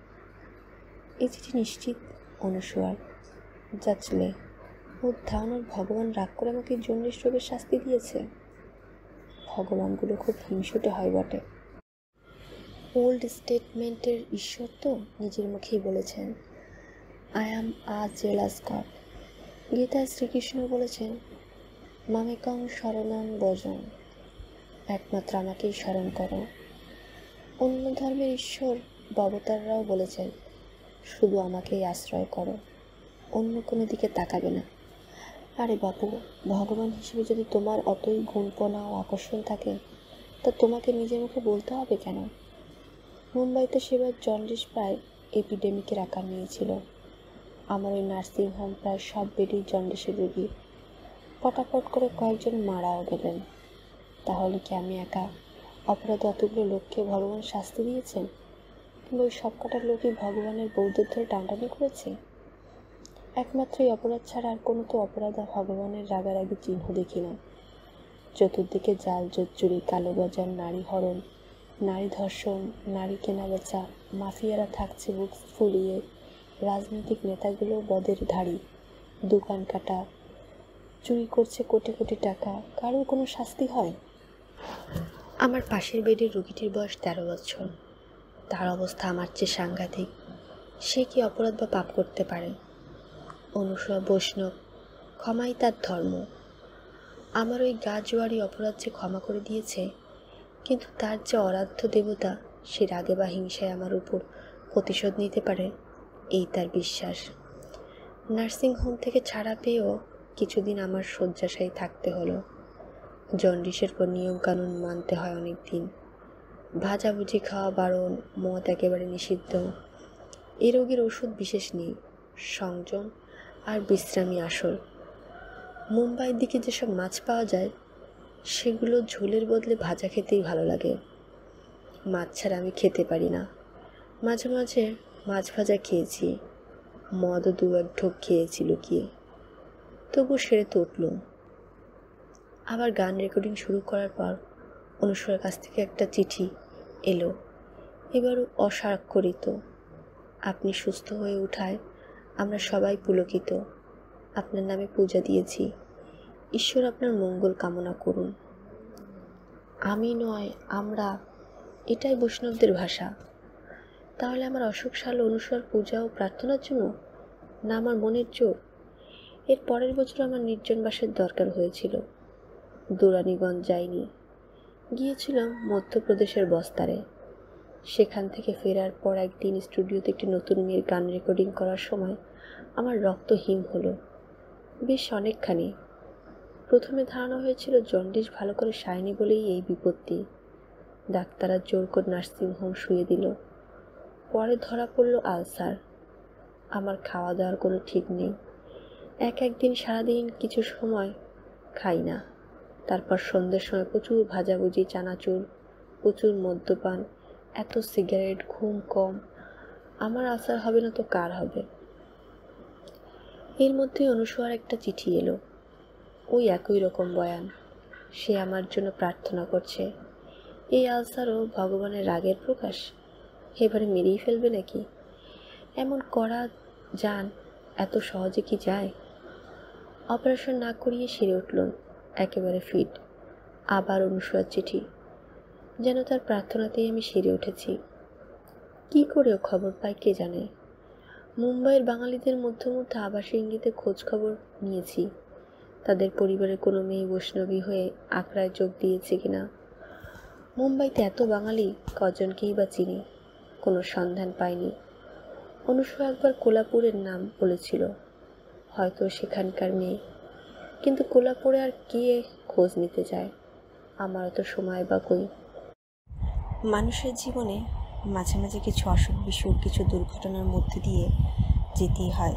এই চিঠি নিশ্চিত অনুসুয়ার যাচলে ওর ধারণার ভগবান রাগ করে আমাকে জন্ডিস রোগের শাস্তি দিয়েছে। ভগবানগুলো খুব হিংসুটে হয় বটে। ওল্ড স্টেটমেন্টের ঈশ্বর তো নিজের মুখেই বলেছেন I am a jealous God গীতায় শ্রীকৃষ্ণ বলেছেন, মামেকং শরণং বজন একমাত্র আমাকেই স্মরণ করো। অন্য ধর্মের ঈশ্বর ববতাররাও বলেছেন, শুধু আমাকেই আশ্রয় করো, অন্য কোনো দিকে তাকাবে না। আরে বাবু ভগবান হিসেবে যদি তোমার অতই গুণপনা ও আকর্ষণ থাকে, তা তোমাকে নিজের মুখে বলতে হবে কেন? মুম্বাইতে সেবার জন্ডিস প্রায় এপিডেমিকের আকার নিয়েছিল। আমার ওই নার্সিং হোম প্রায় সব বেডই জন্ডিসের রোগী। পটাপট করে কয়েকজন মারাও গেলেন। তাহলে কি আমি একা? অপরাধ অতগুলো লোককে ভগবান শাস্তি দিয়েছেন? কিংবা ওই সব লোকই ভগবানের বৌদ্ধের ধরে টানটানি করেছে? একমাত্র এই অপরাধ ছাড়া আর কোনো তো অপরাধ আর ভগবানের রাগারাগি চিহ্ন দেখি না। চতুর্দিকে জাল, জোচ্চুরি কালোবাজার নারী হরণ, নারী ধর্ষণ, নারী কেনাবেচা, মাফিয়ারা থাকছে বুক ফুলিয়ে, রাজনৈতিক নেতাগুলো বদের ধাড়ি, দোকান কাটা, চুরি করছে কোটি কোটি টাকা, কারোর কোনো শাস্তি হয়? আমার পাশের বেডের রুগীটির বয়স তেরো বছর। তার অবস্থা আমার চেয়ে সাংঘাতিক। সে কি অপরাধ বা পাপ করতে পারে? অনুসয়া বৈষ্ণব, ক্ষমাই তার ধর্ম। আমার ওই গা জোয়ারি অপরাধ যে ক্ষমা করে দিয়েছে, কিন্তু তার যে অরাধ্য দেবতা, সে রাগে বা হিংসায় আমার উপর প্রতিশোধ নিতে পারে, এই তার বিশ্বাস। নার্সিংহোম থেকে ছাড়া পেয়েও কিছুদিন আমার শয্যাশায়ী থাকতে হলো। জন্ডিসের পর নিয়মকানুন মানতে হয় অনেক দিন ভাজাভুজি খাওয়া বারণ, মদ একেবারে নিষিদ্ধ। এ রোগের ওষুধ বিশেষ নেই। সংযম আর বিশ্রামী আসল। মুম্বাইয়ের দিকে যেসব মাছ পাওয়া যায়, সেগুলো ঝোলের বদলে ভাজা খেতেই ভালো লাগে। মাছ ছাড়া আমি খেতে পারি না। মাঝে মাঝে মাছ ভাজা খেয়েছি, মদও দু এক ঢোক খেয়েছি লুকিয়ে। তবু সেরে তো উঠল আবার গান রেকর্ডিং শুরু করার পর অনুসরার কাছ থেকে একটা চিঠি এলো। এবারও অস্বাক্ষরিত আপনি সুস্থ হয়ে উঠায় আমরা সবাই পুলকিত। আপনার নামে পূজা দিয়েছি। ঈশ্বর আপনার মঙ্গল কামনা করুন। আমি নয়, আমরা। এটাই বৈষ্ণবদের ভাষা। তাহলে আমার অশোক সাল অনুসর পূজা ও প্রার্থনার জন্য? না, আমার মনের জোর। এর পরের বছর আমার নির্জন বাসের দরকার হয়েছিল। দুরানিগঞ্জ যাইনি। গিয়েছিলাম মধ্যপ্রদেশের বস্তারে। সেখান থেকে ফেরার পর একদিন স্টুডিওতে একটি নতুন মেয়ের গান রেকর্ডিং করার সময় আমার রক্ত হিম হলো। বেশ অনেকখানি। প্রথমে ধারণা হয়েছিল জন্ডিস ভালো করে সায়নি বলেই এই বিপত্তি। ডাক্তাররা জোর করে নার্সিংহোম শুয়ে দিল। পরে ধরা পড়ল আলসার। আমার খাওয়া দাওয়ার কোনো ঠিক নেই। এক একদিন সারাদিন কিছু সময় খাই না। তারপর সন্ধ্যের সময় প্রচুর ভাজাভুজি, চানাচুর, প্রচুর মদ্যপান এত সিগারেট, ঘুম কম। আমার আসার হবে না তো কার হবে? এর মধ্যে অনুসোয়ার একটা চিঠি এলো। ওই একই রকম বয়ান। সে আমার জন্য প্রার্থনা করছে। এই আলসারও ভগবানের রাগের প্রকাশ? এবারে মেরেই ফেলবে নাকি? এমন করা যান এত সহজে কি যায়? অপারেশন না করিয়ে সেরে উঠল একেবারে ফিট। আবার অনুসয়ার চিঠি। যেন তার প্রার্থনাতেই আমি সেরে উঠেছি। কি করেও খবর পাই কে জানে? মুম্বাইয়ের বাঙালিদের মধ্যে মধ্যে আবাসী ইঙ্গিতে খোঁজ খবর নিয়েছি। তাদের পরিবারের কোনো মেয়ে বৈষ্ণবী হয়ে আখড়ায় যোগ দিয়েছে কিনা? মুম্বাইতে এত বাঙালি, কজনকেই বা চিনি? কোনো সন্ধান পাইনি। অনুসূয়া একবার কোলাপুরের নাম বলেছিল, হয়তো সেখানকার মেয়ে। কিন্তু কোলাপুরে আর কে খোঁজ নিতে যায়? আমারও তো সময় বা কই? মানুষের জীবনে মাঝে মাঝে কিছু অসুখ বিসুখ, কিছু দুর্ঘটনার মধ্যে দিয়ে যেতেই হয়।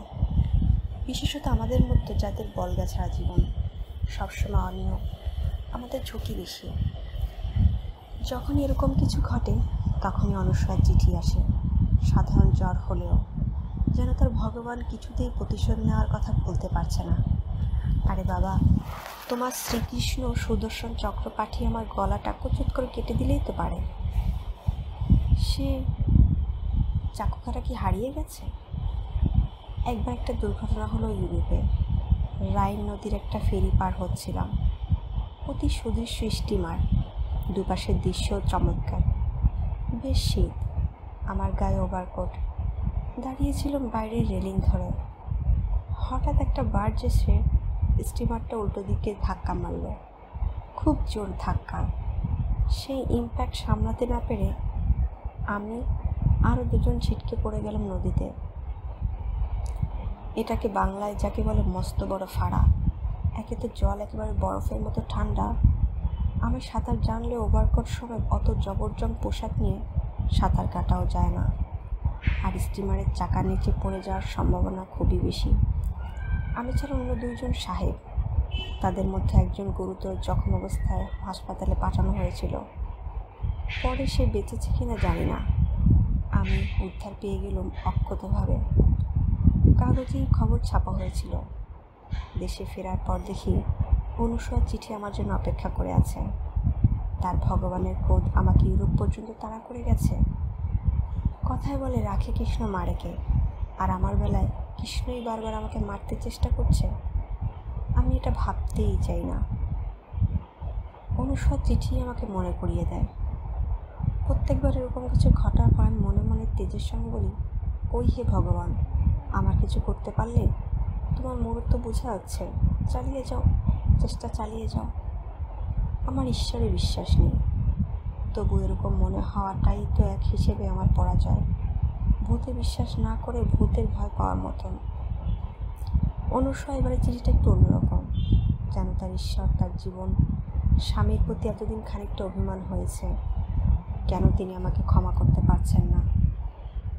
বিশেষত আমাদের মধ্যে যাদের বলগা ছাড়া জীবন সবসময় অনিয়ম, আমাদের ঝুঁকি বেশি। যখন এরকম কিছু ঘটে, তখনই অনুসরার চিঠি আসে। সাধারণ জ্বর হলেও, যেন তার ভগবান কিছুতেই প্রতিশোধ নেওয়ার কথা বলতে পারছে না। আরে বাবা, তোমার শ্রীকৃষ্ণ সুদর্শন চক্র পাঠিয়ে আমার গলাটা কচুত করে কেটে দিলেই তো পারে। সে চাকুখাটা কি হারিয়ে গেছে? একবার একটা দুর্ঘটনা হলো ইউরোপে। রাইন নদীর একটা ফেরি পার হচ্ছিলাম। অতি সুদৃশ্য স্টিমার দুপাশের দৃশ্য চমৎকার। বেশ শীত। আমার গায়ে ওভারকোট। দাঁড়িয়েছিলাম বাইরের রেলিং ধরে। হঠাৎ একটা বার্জ এসে স্টিমারটা উল্টো দিকে ধাক্কা মারল। খুব জোর ধাক্কা। সেই ইম্প্যাক্ট সামলাতে না পেরে আমি আরও দুজন ছিটকে পড়ে গেলাম নদীতে। এটাকে বাংলায় যাকে বলে মস্ত বড় ফাড়া। একে তো জল একেবারে বরফের মতো ঠান্ডা। আমি সাঁতার জানলে ওভারকোট সময় অত জবরজং পোশাক নিয়ে সাঁতার কাটাও যায় না। আর স্টিমারের চাকার নিচে পড়ে যাওয়ার সম্ভাবনা খুবই বেশি। আমি ছাড়া অন্য দুইজন সাহেব। তাদের মধ্যে একজন গুরুতর জখম অবস্থায় হাসপাতালে পাঠানো হয়েছিল। পরে সে বেঁচেছে কিনা জানি না। আমি উদ্ধার পেয়ে গেলাম অক্ষতভাবে। কাগজেই খবর ছাপা হয়েছিল। দেশে ফেরার পর দেখি অনুসর চিঠি আমার জন্য অপেক্ষা করে আছে। তার ভগবানের ক্রোধ আমাকে ইউরোপ পর্যন্ত তাড়া করে গেছে। কথায় বলে, রাখে কৃষ্ণ মারেকে। আর আমার বেলায় কৃষ্ণই বারবার আমাকে মারতে চেষ্টা করছে। আমি এটা ভাবতেই চাই না। অনুসর চিঠি আমাকে মনে করিয়ে দেয়। প্রত্যেকবার এরকম কিছু ঘটার পর আমি মনে মনে তেজের সঙ্গে বলি, ওই হে ভগবান, আমার কিছু করতে পারলে তোমার মুহূর্ত বোঝা যাচ্ছে। চালিয়ে যাও, চেষ্টা চালিয়ে যাও। আমার ঈশ্বরে বিশ্বাস নেই। তবু এরকম মনে হওয়াটাই তো এক হিসেবে আমার পরাজয়। ভূতে বিশ্বাস না করে ভূতের ভয় পাওয়ার মতন। অনুসয় এবারে চিঠিটা একটু অন্যরকম। যেন তার ঈশ্বর, তার জীবন, স্বামীর প্রতি এতদিন খানিকটা অভিমান হয়েছে। কেন তিনি আমাকে ক্ষমা করতে পারছেন না?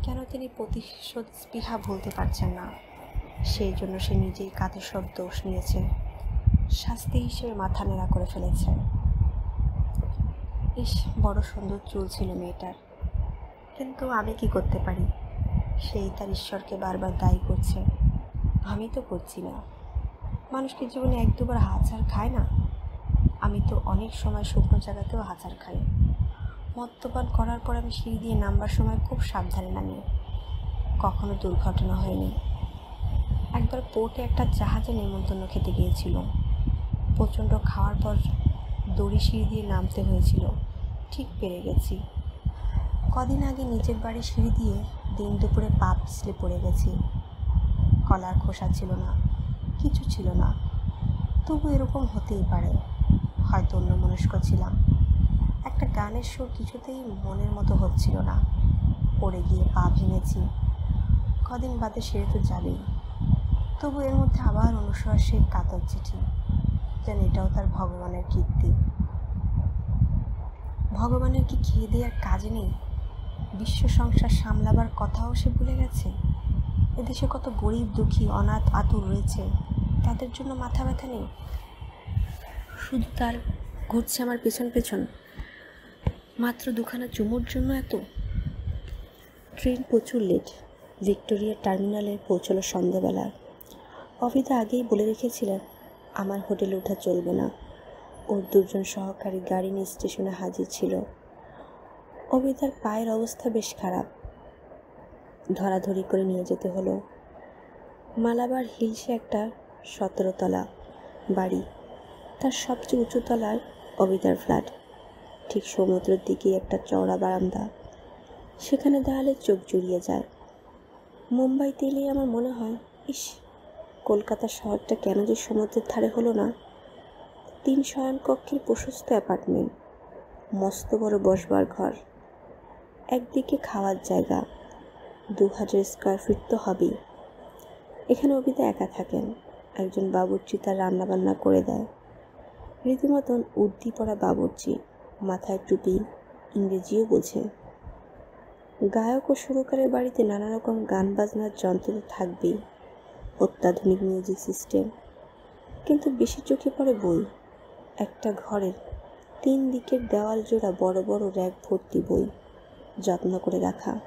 কেন তিনি প্রতিশোধ স্পৃহা ভুলতে পারছেন না? সেই জন্য সে নিজেই কাঁধে সব দোষ নিয়েছে। শাস্তি হিসেবে মাথা নেড়া করে ফেলেছে। ইস, বড় সুন্দর চুল ছিল মেয়েটার। কিন্তু আমি কি করতে পারি? সেই তার ঈশ্বরকে বারবার দায়ী করছে। আমি তো করছি না। মানুষকে জীবনে এক দুবার হাজার খায় না? আমি তো অনেক সময় শুকনো জায়গাতেও হাজার খাই। মদ্যপান করার পর আমি সিঁড়ি দিয়ে নামবার সময় খুব সাবধানে নামি কখনো দুর্ঘটনা হয়নি। একবার পোর্টে একটা জাহাজে নেমন্তন্ন খেতে গিয়েছিল। প্রচণ্ড খাওয়ার পর দড়ি সিঁড়ি দিয়ে নামতে হয়েছিল। ঠিক পেরে গেছি। কদিন আগে নিজের বাড়ি সিঁড়ি দিয়ে দিন দুপুরে পা পিছলে পড়ে গেছি। কলার খোসা ছিল না, কিছু ছিল না। তবু এরকম হতেই পারে, হয়তো অন্য মনস্ক ছিলাম। একটা গানের সুর কিছুতেই মনের মতো হচ্ছিল না। পড়ে গিয়ে পা ভেঙেছি। কদিন বাদে সেরে তো যাবেই। তবু এর মধ্যে আবার অনুসর সেই কাতর চিঠি। যেন এটাও তার ভগবানের কীর্তি। ভগবানের কি খেয়ে দেওয়ার কাজ নেই? বিশ্ব সংসার সামলাবার কথাও সে ভুলে গেছে? এদেশে কত গরিব, দুঃখী, অনাথ, আতুর রয়েছে। তাদের জন্য মাথা ব্যথা নেই? শুধু তার ঘুরছে আমার পেছন পেছন। মাত্র দুখানা চুমোর জন্য এত? ট্রেন প্রচুর লেট ভিক্টোরিয়া টার্মিনালে পৌঁছলো সন্ধ্যাবেলা অবিদা আগেই বলে রেখেছিলেন, আমার হোটেলে ওঠা চলবে না। ওর দুজন সহকারী গাড়ি নিয়ে স্টেশনে হাজির ছিল। অবিদার পায়ের অবস্থা বেশ খারাপ। ধরাধরি করে নিয়ে যেতে হলো। মালাবার হিলসে একটা সতেরোতলা বাড়ি। তার সবচেয়ে উঁচু তলায় অবিদার ফ্ল্যাট। ঠিক সমুদ্রের দিকে একটা চওড়া বারান্দা। সেখানে দাঁড়ালে চোখ জুড়িয়ে যায়। মুম্বাইতে এলেই আমার মনে হয়, ইস কলকাতা শহরটা কেন যে সমুদ্রের ধারে হলো না? তিন শয়নকক্ষের প্রশস্ত অ্যাপার্টমেন্ট, মস্ত বড় বসবার ঘর, একদিকে খাওয়ার জায়গা দু হাজার স্কোয়ার ফিট তো হবেই। এখানে অবিতা একা থাকেন, একজন বাবুর্চি তার রান্নাবান্না করে দেয়। রীতিমতন উর্দি পড়া বাবুর্চি। মাথায় টুপি ইংরেজিও বোঝে গায়ক ও সুরকারের বাড়িতে নানা রকম গান বাজনার যন্ত্র থাকবেই, অত্যাধুনিক মিউজিক সিস্টেম। কিন্তু বেশি চোখে পড়ে বই, একটা ঘরের তিন দিকের দেওয়াল জোড়া বড় বড় র্যাক ভর্তি বই যত্ন করে রাখা।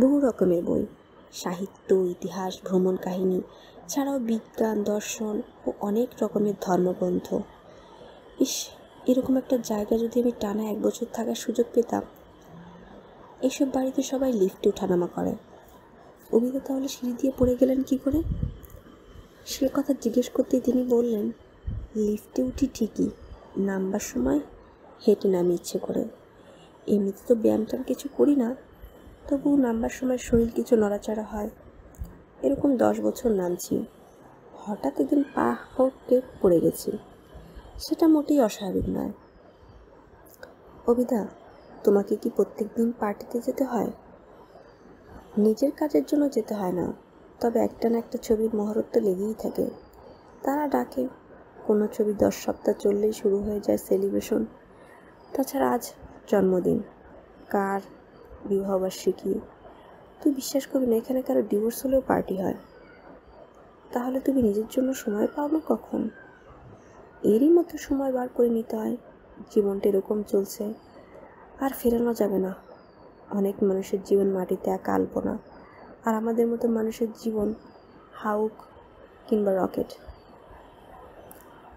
বহু রকমের বই, সাহিত্য, ইতিহাস, ভ্রমণ কাহিনী, ছাড়াও বিজ্ঞান, দর্শন ও অনেক রকমের ধর্মগ্রন্থ। ইস এরকম একটা জায়গা যদি আমি টানা এক বছর থাকার সুযোগ পেতাম এইসব বাড়িতে সবাই লিফটে ওঠানামা করে। অভিজ্ঞ তাহলে সিঁড়ি দিয়ে পড়ে গেলেন কি করে? সে কথা জিজ্ঞেস করতেই তিনি বললেন, লিফটে উঠি ঠিকই, নামবার সময় হেঁটে নামি ইচ্ছে করে। এমনিতে তো ব্যায়ামটাম কিছু করি না তবু নামবার সময় শরীর কিছু নড়াচড়া হয়। এরকম দশ বছর নামছি। হঠাৎ একদিন পা হটকে পড়ে গেছি। সেটা মোটেই অস্বাভাবিক নয়। অবিদা তোমাকে কি প্রত্যেক দিন পার্টিতে যেতে হয়? নিজের কাজের জন্য যেতে হয় না, তবে একটা না একটা ছবির মহরত তো লেগেই থাকে। তারা ডাকে, কোনো ছবি দশ সপ্তাহ চললেই শুরু হয়ে যায় সেলিব্রেশন। তাছাড়া আজ জন্মদিন, কার বিবাহবার্ষিকী? তুই বিশ্বাস করবি না, এখানে কারও ডিভোর্স হলেও পার্টি হয়। তাহলে তুমি নিজের জন্য সময় পাও না কখন? এরই মতো সময় বার করে নিতে হয়। জীবনটা এরকম চলছে। আর ফেরানো যাবে না। অনেক মানুষের জীবন মাটিতে এক আলপনা। আর আমাদের মতো মানুষের জীবন হাউক কিংবা রকেট।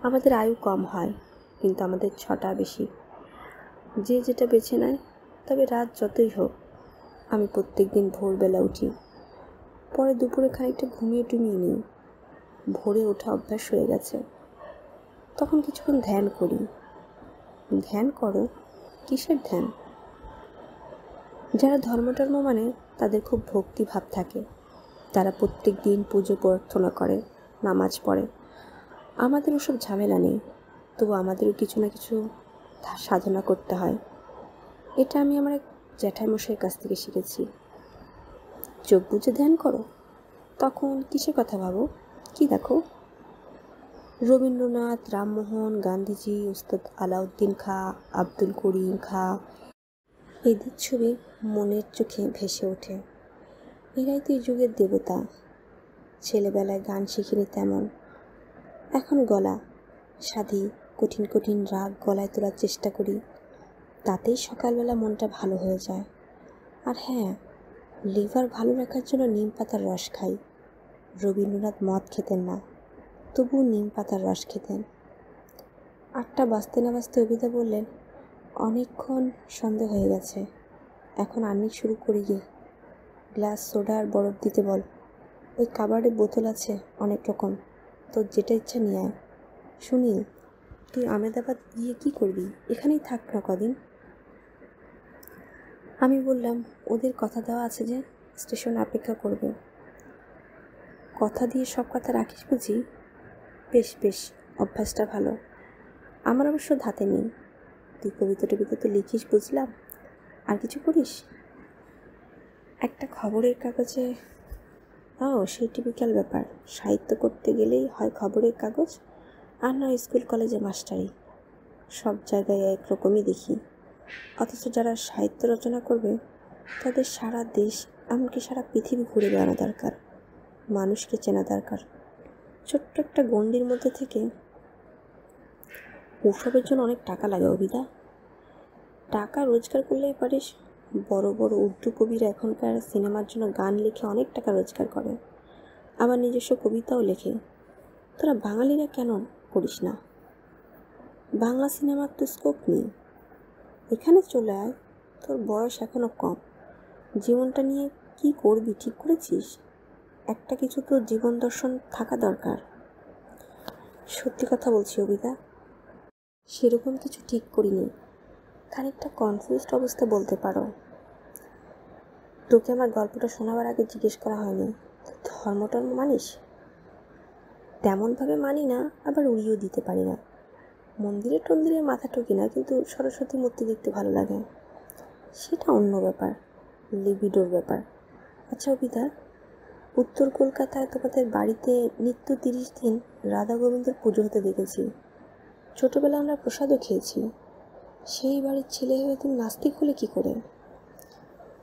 আমাদের আয়ু কম হয়, কিন্তু আমাদের ছটা বেশি। যে যেটা বেছে নেয়, তবে রাত যতই হোক, আমি প্রত্যেক দিন ভোরবেলা উঠি। পরে দুপুরে খানিকটা ঘুমিয়ে টুমিয়ে নিই। ভোরে ওঠা অভ্যাস হয়ে গেছে। তখন কিছুক্ষণ ধ্যান করি। ধ্যান করো? কিসের ধ্যান? যারা ধর্মটর্ম মানে তাদের খুব ভক্তি ভাব থাকে। তারা প্রত্যেক দিন পুজো প্রার্থনা করে, নামাজ পড়ে। আমাদের ওসব ঝামেলা নেই। তবু আমাদেরও কিছু না কিছু সাধনা করতে হয়। এটা আমি আমার এক জ্যাঠাইমশাইয়ের কাছ থেকে শিখেছি। চোখ বুঝে ধ্যান করো? তখন কিসের কথা ভাবো? কি দেখো? রবীন্দ্রনাথ রামমোহন গান্ধীজি উস্তাদ আলাউদ্দিন খা, আব্দুল করিম খা, এদের ছবি মনের চোখে ভেসে ওঠে। এরাই তো এই যুগের দেবতা। ছেলেবেলায় গান শিখিনি তেমন। এখন গলা সাধি, কঠিন কঠিন রাগ গলায় তোলার চেষ্টা করি। তাতেই সকালবেলা মনটা ভালো হয়ে যায়। আর হ্যাঁ লিভার ভালো রাখার জন্য নিম পাতার রস খাই। রবীন্দ্রনাথ মদ খেতেন না। তবুও নিম পাতার রস খেতেন। আটটা বাঁচতে না বাঁচতে অভিদা বললেন, অনেকক্ষণ সন্দেহ হয়ে গেছে, এখন আর্নিক শুরু করি গিয়ে। গ্লাস, সোডা আর বরফ দিতে বল। ওই কাবার্ডে বোতল আছে অনেক রকম, তোর যেটা ইচ্ছা নিয়ে আয়। শুনি, তুই আমেদাবাদ গিয়ে কী করবি? এখানেই থাক না কদিন। আমি বললাম, ওদের কথা দেওয়া আছে যে, স্টেশন অপেক্ষা করবে। কথা দিয়ে সব কথা রাখিস বুঝি? বেশ বেশ, অভ্যাসটা ভালো। আমার অবশ্য ধাতে নেই। তুই কবিতা টবিতা তো লিখিস, বুঝলাম। আর কিছু করিস? একটা খবরের কাগজে ও সেই টিপিক্যাল ব্যাপার। সাহিত্য করতে গেলেই হয় খবরের কাগজ, আর নয় স্কুল কলেজে মাস্টারি। সব জায়গায় একরকমই দেখি। অথচ যারা সাহিত্য রচনা করবে, তাদের সারা দেশ, এমনকি সারা পৃথিবী ঘুরে বেড়ানো দরকার। মানুষকে চেনা দরকার। ছোট্ট একটা গণ্ডির মধ্যে থেকে ওসবের জন্য অনেক টাকা লাগে, অভিদা। টাকা রোজগার করলেই পারিস বড় বড় উর্দু কবিরা এখনকার সিনেমার জন্য গান লিখে অনেক টাকা রোজগার করে। আবার নিজস্ব কবিতাও লেখে। তোরা বাঙালিরা কেন করিস না? বাংলা সিনেমার তো স্কোপ নেই। এখানে চলে আয়, তোর বয়স এখনও কম। জীবনটা নিয়ে কি করবি, ঠিক করেছিস? একটা কিছু তো জীবন দর্শন থাকা দরকার। সত্যি কথা বলছি, অবিদা। সেরকম কিছু ঠিক করিনি। খানিকটা কনফিউজড অবস্থা বলতে পারো। তোকে আমার গল্পটা শোনাবার আগে জিজ্ঞেস করা হয়নি। ধর্মটর্ম মানিস? তেমনভাবে মানি না, আবার উড়িয়েও দিতে পারি না। মন্দিরে টন্দিরে মাথা ঠকি না, কিন্তু সরস্বতী মূর্তি দেখতে ভালো লাগে। সেটা অন্য ব্যাপার লিবিডোর ব্যাপার। আচ্ছা অভিদা উত্তর কলকাতায় তোমাদের বাড়িতে নিত্য তিরিশ দিন রাধা গোবিন্দের পুজো হতে দেখেছি। ছোটোবেলায় আমরা প্রসাদও খেয়েছি। সেই বাড়ির ছেলে হয়ে তুমি নাস্তিক হলে কী করে?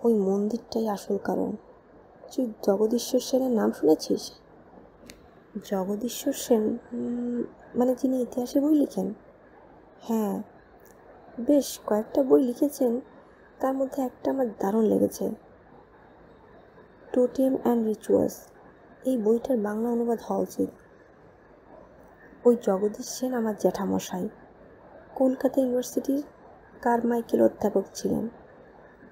ওই মন্দিরটাই আসল কারণ। তুই জগদীশ্বর সেনের নাম শুনেছিস? জগদীশ্বর সেন মানে যিনি ইতিহাসে বই লিখেন? হ্যাঁ। বেশ, কয়েকটা বই লিখেছেন। তার মধ্যে একটা আমার দারুণ লেগেছে। Totem and rituals. এই বইটার বাংলা অনুবাদ হওয়া উচিত। ওই জগদীশ সেন আমার জ্যাঠামশাই। কলকাতা ইউনিভার্সিটির কারমাইকেল অধ্যাপক ছিলেন।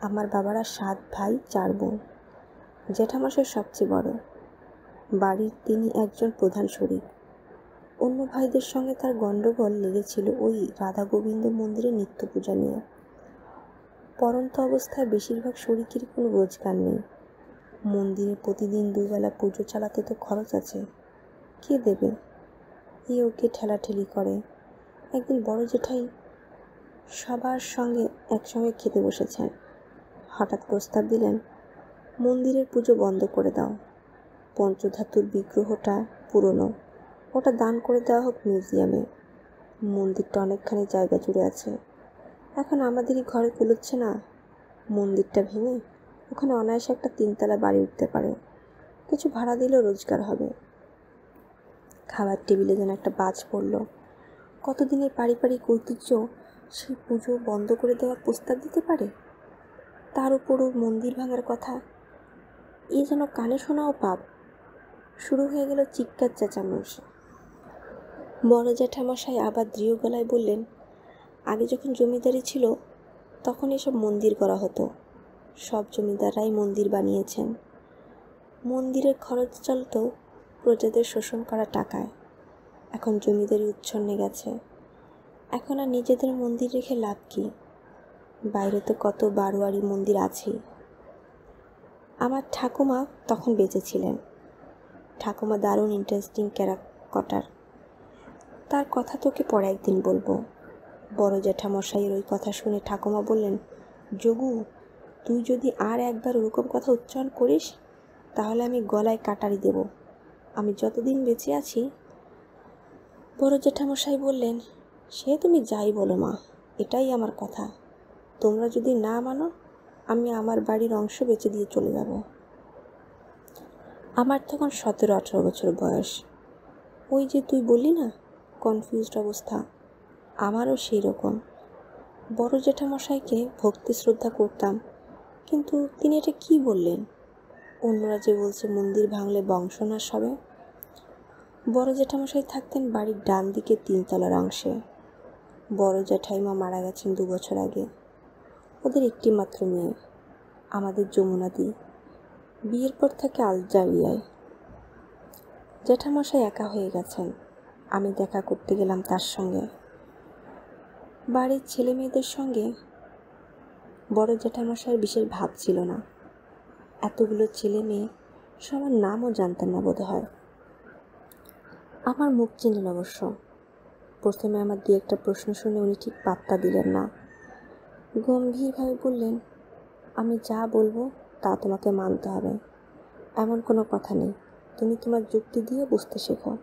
আমার বাবারা সাত ভাই, চার বোন। জ্যাঠামশাই সবচেয়ে বড়। বাড়ির তিনি একজন প্রধান শরিক। অন্য ভাইদের সঙ্গে তার গণ্ডগোল লেগেছিল ওই রাধা গোবিন্দ মন্দিরে নিত্য পূজা নিয়ে। পরন্ত অবস্থায় বেশিরভাগ শরিকের কোনো রোজগার নেই। মন্দিরে প্রতিদিন দুবেলা পুজো চালাতে তো খরচ আছে। কে দেবে? এ ওকে ঠেলাঠেলি করে। একদিন বড় জেঠাই সবার সঙ্গে একসঙ্গে খেতে বসেছেন। হঠাৎ প্রস্তাব দিলেন, মন্দিরের পুজো বন্ধ করে দাও। পঞ্চধাতুর বিগ্রহটা পুরনো, ওটা দান করে দেওয়া হোক মিউজিয়ামে। মন্দিরটা অনেকখানি জায়গা জুড়ে আছে। এখন আমাদেরই ঘরে কুলোচ্ছে না। মন্দিরটা ভেঙে ওখানে অনায়াসে একটা তিনতলা বাড়ি উঠতে পারে। কিছু ভাড়া দিলেও রোজগার হবে। খাবার টেবিলে যেন একটা বাজ পড়ল। কতদিনের পারিবারিক ঐতিহ্য সেই পুজো বন্ধ করে দেওয়ার প্রস্তাব দিতে পারে? তার উপরও মন্দির ভাঙার কথা। এ যেন কানে শোনাও পাপ। শুরু হয়ে গেল চিৎকার চেঁচামেচি। বড় জ্যাঠামশাই আবার দৃঢ় গলায় বললেন, আগে যখন জমিদারি ছিল, তখন এসব মন্দির করা হতো। সব জমিদাররাই মন্দির বানিয়েছেন। মন্দিরের খরচ চলত প্রজাদের শোষণ করা টাকায়। এখন জমিদারি উচ্ছন্নে গেছে। এখন আর নিজেদের মন্দির রেখে লাভ কি? বাইরে তো কত বারোয়ারি মন্দির আছেই আমার ঠাকুমা তখন বেঁচে ছিলেন ঠাকুমা দারুণ ইন্টারেস্টিং ক্যারা কটার তার কথা তোকে পরে একদিন বলব। বড় জ্যাঠামশাইয়ের ওই কথা শুনে ঠাকুমা বললেন, যোগু তুই যদি আর একবার ওরকম কথা উচ্চারণ করিস, তাহলে আমি গলায় কাটারি দেব। আমি যতদিন বেঁচে আছি, বড় জেঠামশাই বললেন, সে তুমি যাই বলো মা, এটাই আমার কথা। তোমরা যদি না মানো, আমি আমার বাড়ির অংশ বেঁচে দিয়ে চলে যাব। আমার তখন সতেরো আঠেরো বছর বয়স। ওই যে তুই বললি না কনফিউজড অবস্থা, আমারও সেই রকম বড় জেঠামশাইকে ভক্তি শ্রদ্ধা করতাম কিন্তু তিনি এটা কি বললেন? অন্যরা যে বলছে মন্দির ভাঙলে বংশনাশ হবে। বড় জেঠামশাই থাকতেন বাড়ির ডান দিকে তিনতলার অংশে। বড় জ্যাঠাইমা মারা গেছেন দু বছর আগে। ওদের একটি মাত্র মেয়ে। আমাদের যমুনাদি বিয়ের পর থাকে আলজারিয়ায়। জ্যাঠামশাই একা হয়ে গেছেন। আমি দেখা করতে গেলাম তার সঙ্গে। বাড়ির ছেলে মেয়েদের সঙ্গে বড় জ্যাঠামশাইয়ের বিশেষ ভাব ছিল না। এতগুলো ছেলে মেয়ে, সবার নামও জানতেন না বোধ হয় আমার মুখ চিনলেন অবশ্য। প্রথমে আমার দু একটা প্রশ্ন শুনে উনি ঠিক পাত্তা দিলেন না। গম্ভীরভাবে বললেন, আমি যা বলব, তা তোমাকে মানতে হবে। এমন কোনো কথা নেই। তুমি তোমার যুক্তি দিয়ে বুঝতে শেখো।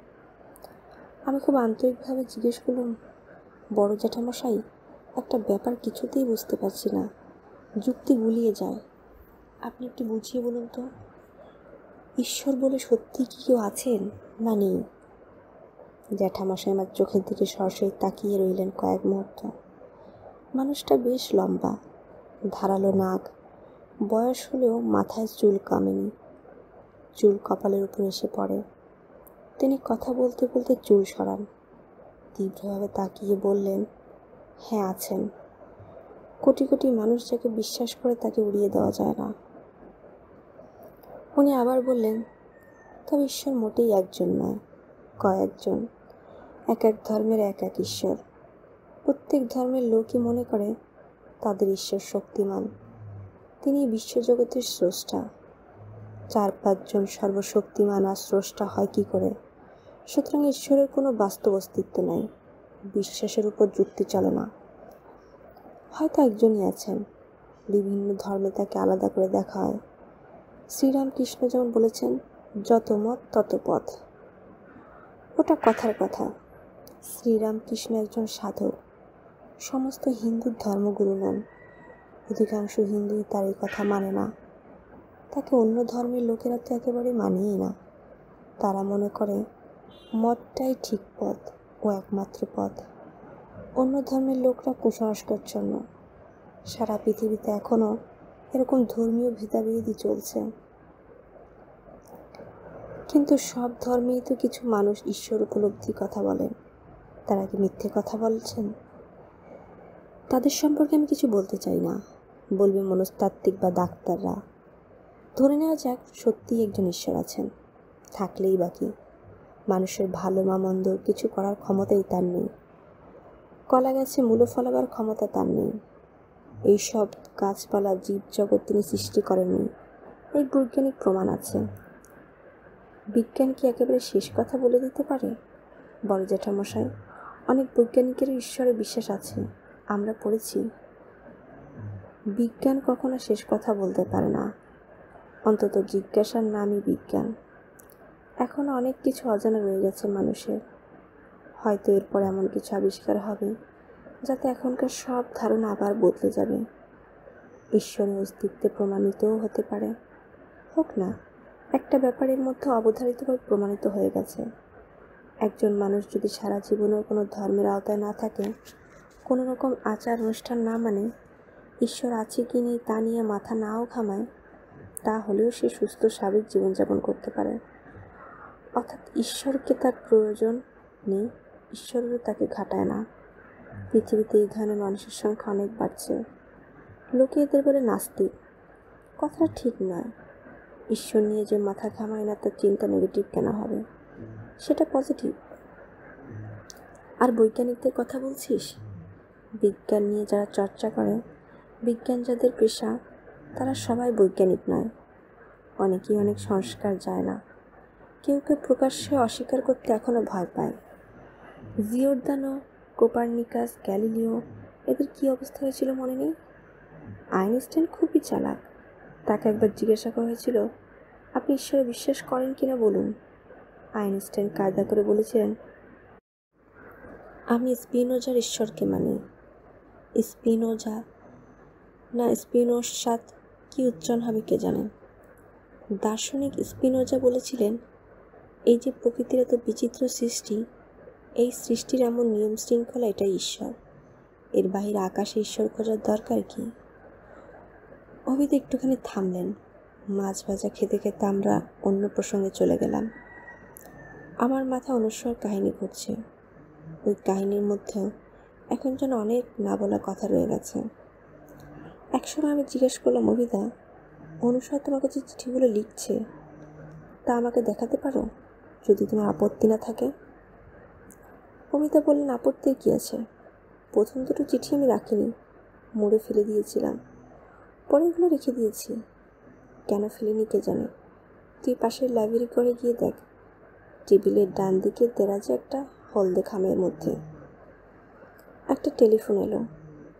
আমি খুব আন্তরিকভাবে জিজ্ঞেস করলাম, বড় জ্যাঠামশাই একটা ব্যাপার কিছুতেই বুঝতে পারছি না। যুক্তি গুলিয়ে যায়। আপনি একটু বুঝিয়ে বলুন তো, ঈশ্বর বলে সত্যি কি কেউ আছেন না নেই? জ্যাঠামশাই আমার চোখের দিকে সরাসরি তাকিয়ে রইলেন কয়েক মুহূর্ত। মানুষটা বেশ লম্বা, ধারালো নাক, বয়স হলেও মাথায় চুল কামেনি, চুল কপালের উপর এসে পড়ে। তিনি কথা বলতে বলতে চুল সরান, তীব্রভাবে তাকিয়ে বললেন হ্যাঁ আছেন। কোটি কোটি মানুষ যাকে বিশ্বাস করে তাকে উড়িয়ে দেওয়া যায় না। উনি আবার বললেন, তবে ঈশ্বর মোটেই একজন নয়, কয়েকজন। এক এক ধর্মের এক এক ঈশ্বর। প্রত্যেক ধর্মের লোকই মনে করে তাদের ঈশ্বর শক্তিমান। তিনি বিশ্বজগতের স্রষ্টা। চার পাঁচজন সর্বশক্তিমান আর স্রষ্টা হয় কি করে? সুতরাং ঈশ্বরের কোনো বাস্তব অস্তিত্ব নাই। বিশ্বাসের উপর যুক্তি চলে না। হয়তো একজনই আছেন। বিভিন্ন ধর্মে তাকে আলাদা করে দেখা হয়। শ্রীরামকৃষ্ণ যেমন বলেছেন, যত মত, তত পথ। ওটা কথার কথা। শ্রীরামকৃষ্ণ একজন সাধক। সমস্ত হিন্দুর ধর্মগুরু নন। অধিকাংশ হিন্দুই তার এই কথা মানে না। তাকে অন্য ধর্মের লোকেরা তো একেবারে মানেই না। তারা মনে করে, মতটাই ঠিক পথ ও একমাত্র পথ। অন্য ধর্মের লোকরা কুসংস্কারচ্ছন্ন সারা পৃথিবীতে এখনও এরকম ধর্মীয় ভেদাভেদি চলছে। কিন্তু সব ধর্মেই তো কিছু মানুষ ঈশ্বর উপলব্ধি কথা বলেন। তারা কি মিথ্যে কথা বলছেন? তাদের সম্পর্কে আমি কিছু বলতে চাই না, বলবে মনস্তাত্ত্বিক বা ডাক্তাররা। ধরে নেওয়া যাক সত্যিই একজন ঈশ্বর আছেন। থাকলেই বাকি মানুষের ভালো বা মন্দ কিছু করার ক্ষমতাই তার নেই। কলা গাছে মূলো ফলাবার ক্ষমতা তার নেই। এইসব গাছপালা জীব জগৎ তিনি সৃষ্টি করেননি। এই বৈজ্ঞানিক প্রমাণ আছে। বিজ্ঞান কি একেবারে শেষ কথা বলে দিতে পারে? বড় জ্যাঠামশাই, অনেক বৈজ্ঞানিকের ঈশ্বরে বিশ্বাস আছে। আমরা পড়েছি। বিজ্ঞান কখনো শেষ কথা বলতে পারে না। অন্তত জিজ্ঞাসার নামই বিজ্ঞান। এখনও অনেক কিছু অজানা রয়ে গেছে মানুষের। হয়তো এরপর এমন কিছু আবিষ্কার হবে, যাতে এখনকার সব ধারণা আবার বদলে যাবে। ঈশ্বরের অস্তিত্বে প্রমাণিতও হতে পারে। হোক না, একটা ব্যাপারের মধ্যে অবধারিতভাবে প্রমাণিত হয়ে গেছে। একজন মানুষ যদি সারা জীবনেও কোনো ধর্মের আওতায় না থাকে, কোনো রকম আচার অনুষ্ঠান না মানে ঈশ্বর আছে কি নেই তা নিয়ে মাথা নাও ঘামায় তাহলেও সে সুস্থ স্বাভাবিক জীবনযাপন করতে পারে। অর্থাৎ ঈশ্বরকে তার প্রয়োজন নেই। ঈশ্বরেরও তাকে ঘাটায় না। পৃথিবীতে এই ধরনের মানুষের সংখ্যা অনেক বাড়ছে। লোকে এদের বলে নাস্তিক। কথাটা ঠিক নয়। ঈশ্বর নিয়ে যে মাথা ঘামায় না, তার চিন্তা নেগেটিভ কেন হবে? সেটা পজিটিভ আর বৈজ্ঞানিকদের কথা বলছিস? বিজ্ঞান নিয়ে যারা চর্চা করে, বিজ্ঞান যাদের পেশা, তারা সবাই বৈজ্ঞানিক নয়। অনেকেই অনেক সংস্কার যায় না। কেউ কেউ প্রকাশ্যে অস্বীকার করতে এখনও ভয় পায়। জিওরদানো, কোপার্নিকাস, গ্যালিলিও, এদের কী অবস্থা হয়েছিল মনে নেই? আইনস্টাইন খুবই চালাক। তাকে একবার জিজ্ঞাসা করা হয়েছিল, আপনি ঈশ্বরে বিশ্বাস করেন কিনা বলুন? আইনস্টাইন কায়দা করে বলেছিলেন, আমি স্পিনোজার ঈশ্বরকে মানি। স্পিনোজা? না স্পিনোর সাথ কী উচ্চারণ হবে কে জানেন দার্শনিক স্পিনোজা বলেছিলেন, এই যে প্রকৃতির এত বিচিত্র সৃষ্টি এই সৃষ্টির এমন নিয়ম শৃঙ্খলা এটাই ঈশ্বর। এর বাহিরে আকাশে ঈশ্বর খোঁজার দরকার কি? অভিদ একটুখানি থামলেন। মাছ ভাজা খেতে খেতে আমরা অন্য প্রসঙ্গে চলে গেলাম। আমার মাথা অনুস্বর কাহিনী ঘটছে ওই কাহিনীর মধ্যেও এখন যেন অনেক না বলা কথা রয়ে গেছে। একসময় আমি জিজ্ঞেস করলাম, অভিদা অনুসর তোমাকে যে চিঠিগুলো লিখছে, তা আমাকে দেখাতে পারো? যদি তোমার আপত্তি না থাকে? অমিতা বললেন আপত্তির কী আছে? প্রথম দুটো চিঠি আমি রাখিনি, মুড়ে ফেলে দিয়েছিলাম। পরেগুলো রেখে দিয়েছি। কেন ফেলিনি কে জানে? তুই পাশের লাইব্রেরি করে গিয়ে দেখ। টেবিলের ডান দিকে দেরাজে একটা হলদে খামের মধ্যে। একটা টেলিফোন এলো।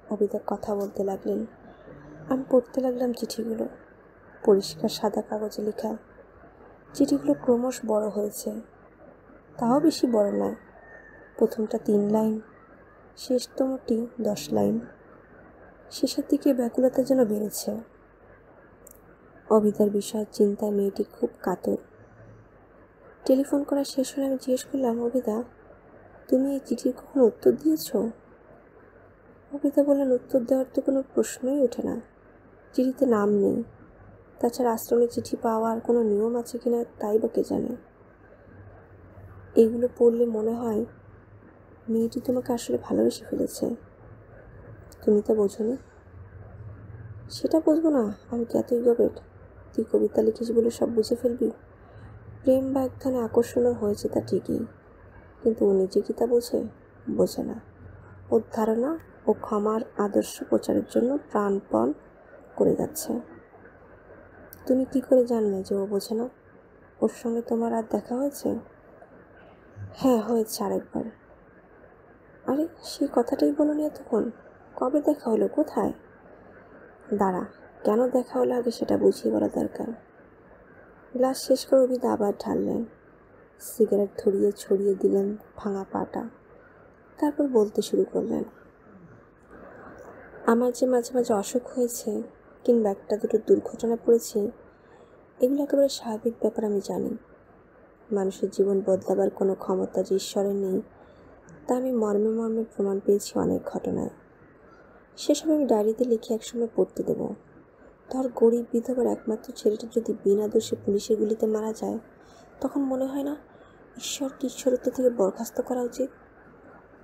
অবিদা কথা বলতে লাগলেন। আমি পড়তে লাগলাম চিঠিগুলো। পরিষ্কার সাদা কাগজে লেখা। চিঠিগুলো ক্রমশ বড় হয়েছে। তাও বেশি বড় নয়। প্রথমটা তিন লাইন, শেষতমটি দশ লাইন। শেষের দিকে ব্যাকুলতা যেন বেড়েছে। অবিদার বিষয়ের চিন্তায় মেয়েটি খুব কাতর। টেলিফোন করা শেষ হলে আমি জিজ্ঞেস করলাম, অবিদা, তুমি এই চিঠির কখনো উত্তর দিয়েছ? অবিদা বললেন, উত্তর দেওয়ার তো কোনো প্রশ্নই ওঠে না। চিঠিতে নাম নেই। তাছাড়া আশ্রমে চিঠি পাওয়ার কোনো নিয়ম আছে কিনা তাই বা কে জানে? এগুলো পড়লে মনে হয় মেয়েটি তোমাকে আসলে ভালোবেসে ফেলেছে। তুমি তো বোঝনি? সেটা বুঝব না, আমি কি এতই গবেট। তুই কবিতা লিখিস বলে সব বুঝে ফেলবি? প্রেম বা এক ধরনের আকর্ষণও হয়েছে তা ঠিকই। কিন্তু ও নিজে কি তা বোঝে? বোঝে না। ওর ধারণা ও ক্ষমার আদর্শ প্রচারের জন্য প্রাণপণ করে যাচ্ছে। তুমি কি করে জানলে যে ও বোঝে না? ওর সঙ্গে তোমার আর দেখা হয়েছে? হ্যাঁ হয়েছে আরেকবার। আরে, সেই কথাটাই বলো নি এতক্ষণ। কবে দেখা হলো? কোথায়? দাঁড়া, কেন দেখা হলো আগে সেটা বুঝিয়ে বলা দরকার। গ্লাস শেষ করে অভিদা আবার ঢাললেন। সিগারেট ধরিয়ে ছড়িয়ে দিলেন ভাঙা পাটা। তারপর বলতে শুরু করলেন। আমার যে মাঝে মাঝে অসুখ হয়েছে কিংবা একটা দুটো দুর্ঘটনা পড়েছে, এগুলো একেবারে স্বাভাবিক ব্যাপার আমি জানি। মানুষের জীবন বদলাবার কোনো ক্ষমতা যে ঈশ্বরের নেই তা আমি মর্মে মর্মে প্রমাণ পেয়েছি অনেক ঘটনায়। সেসব আমি ডায়েরিতে লিখে একসময় পড়তে দেবো। ধর গরিব বিধবার একমাত্র ছেলেটা যদি বিনা দোষে পুলিশের গুলিতে মারা যায়, তখন মনে হয় না ঈশ্বরকে ঈশ্বরত্ব থেকে বরখাস্ত করা উচিত?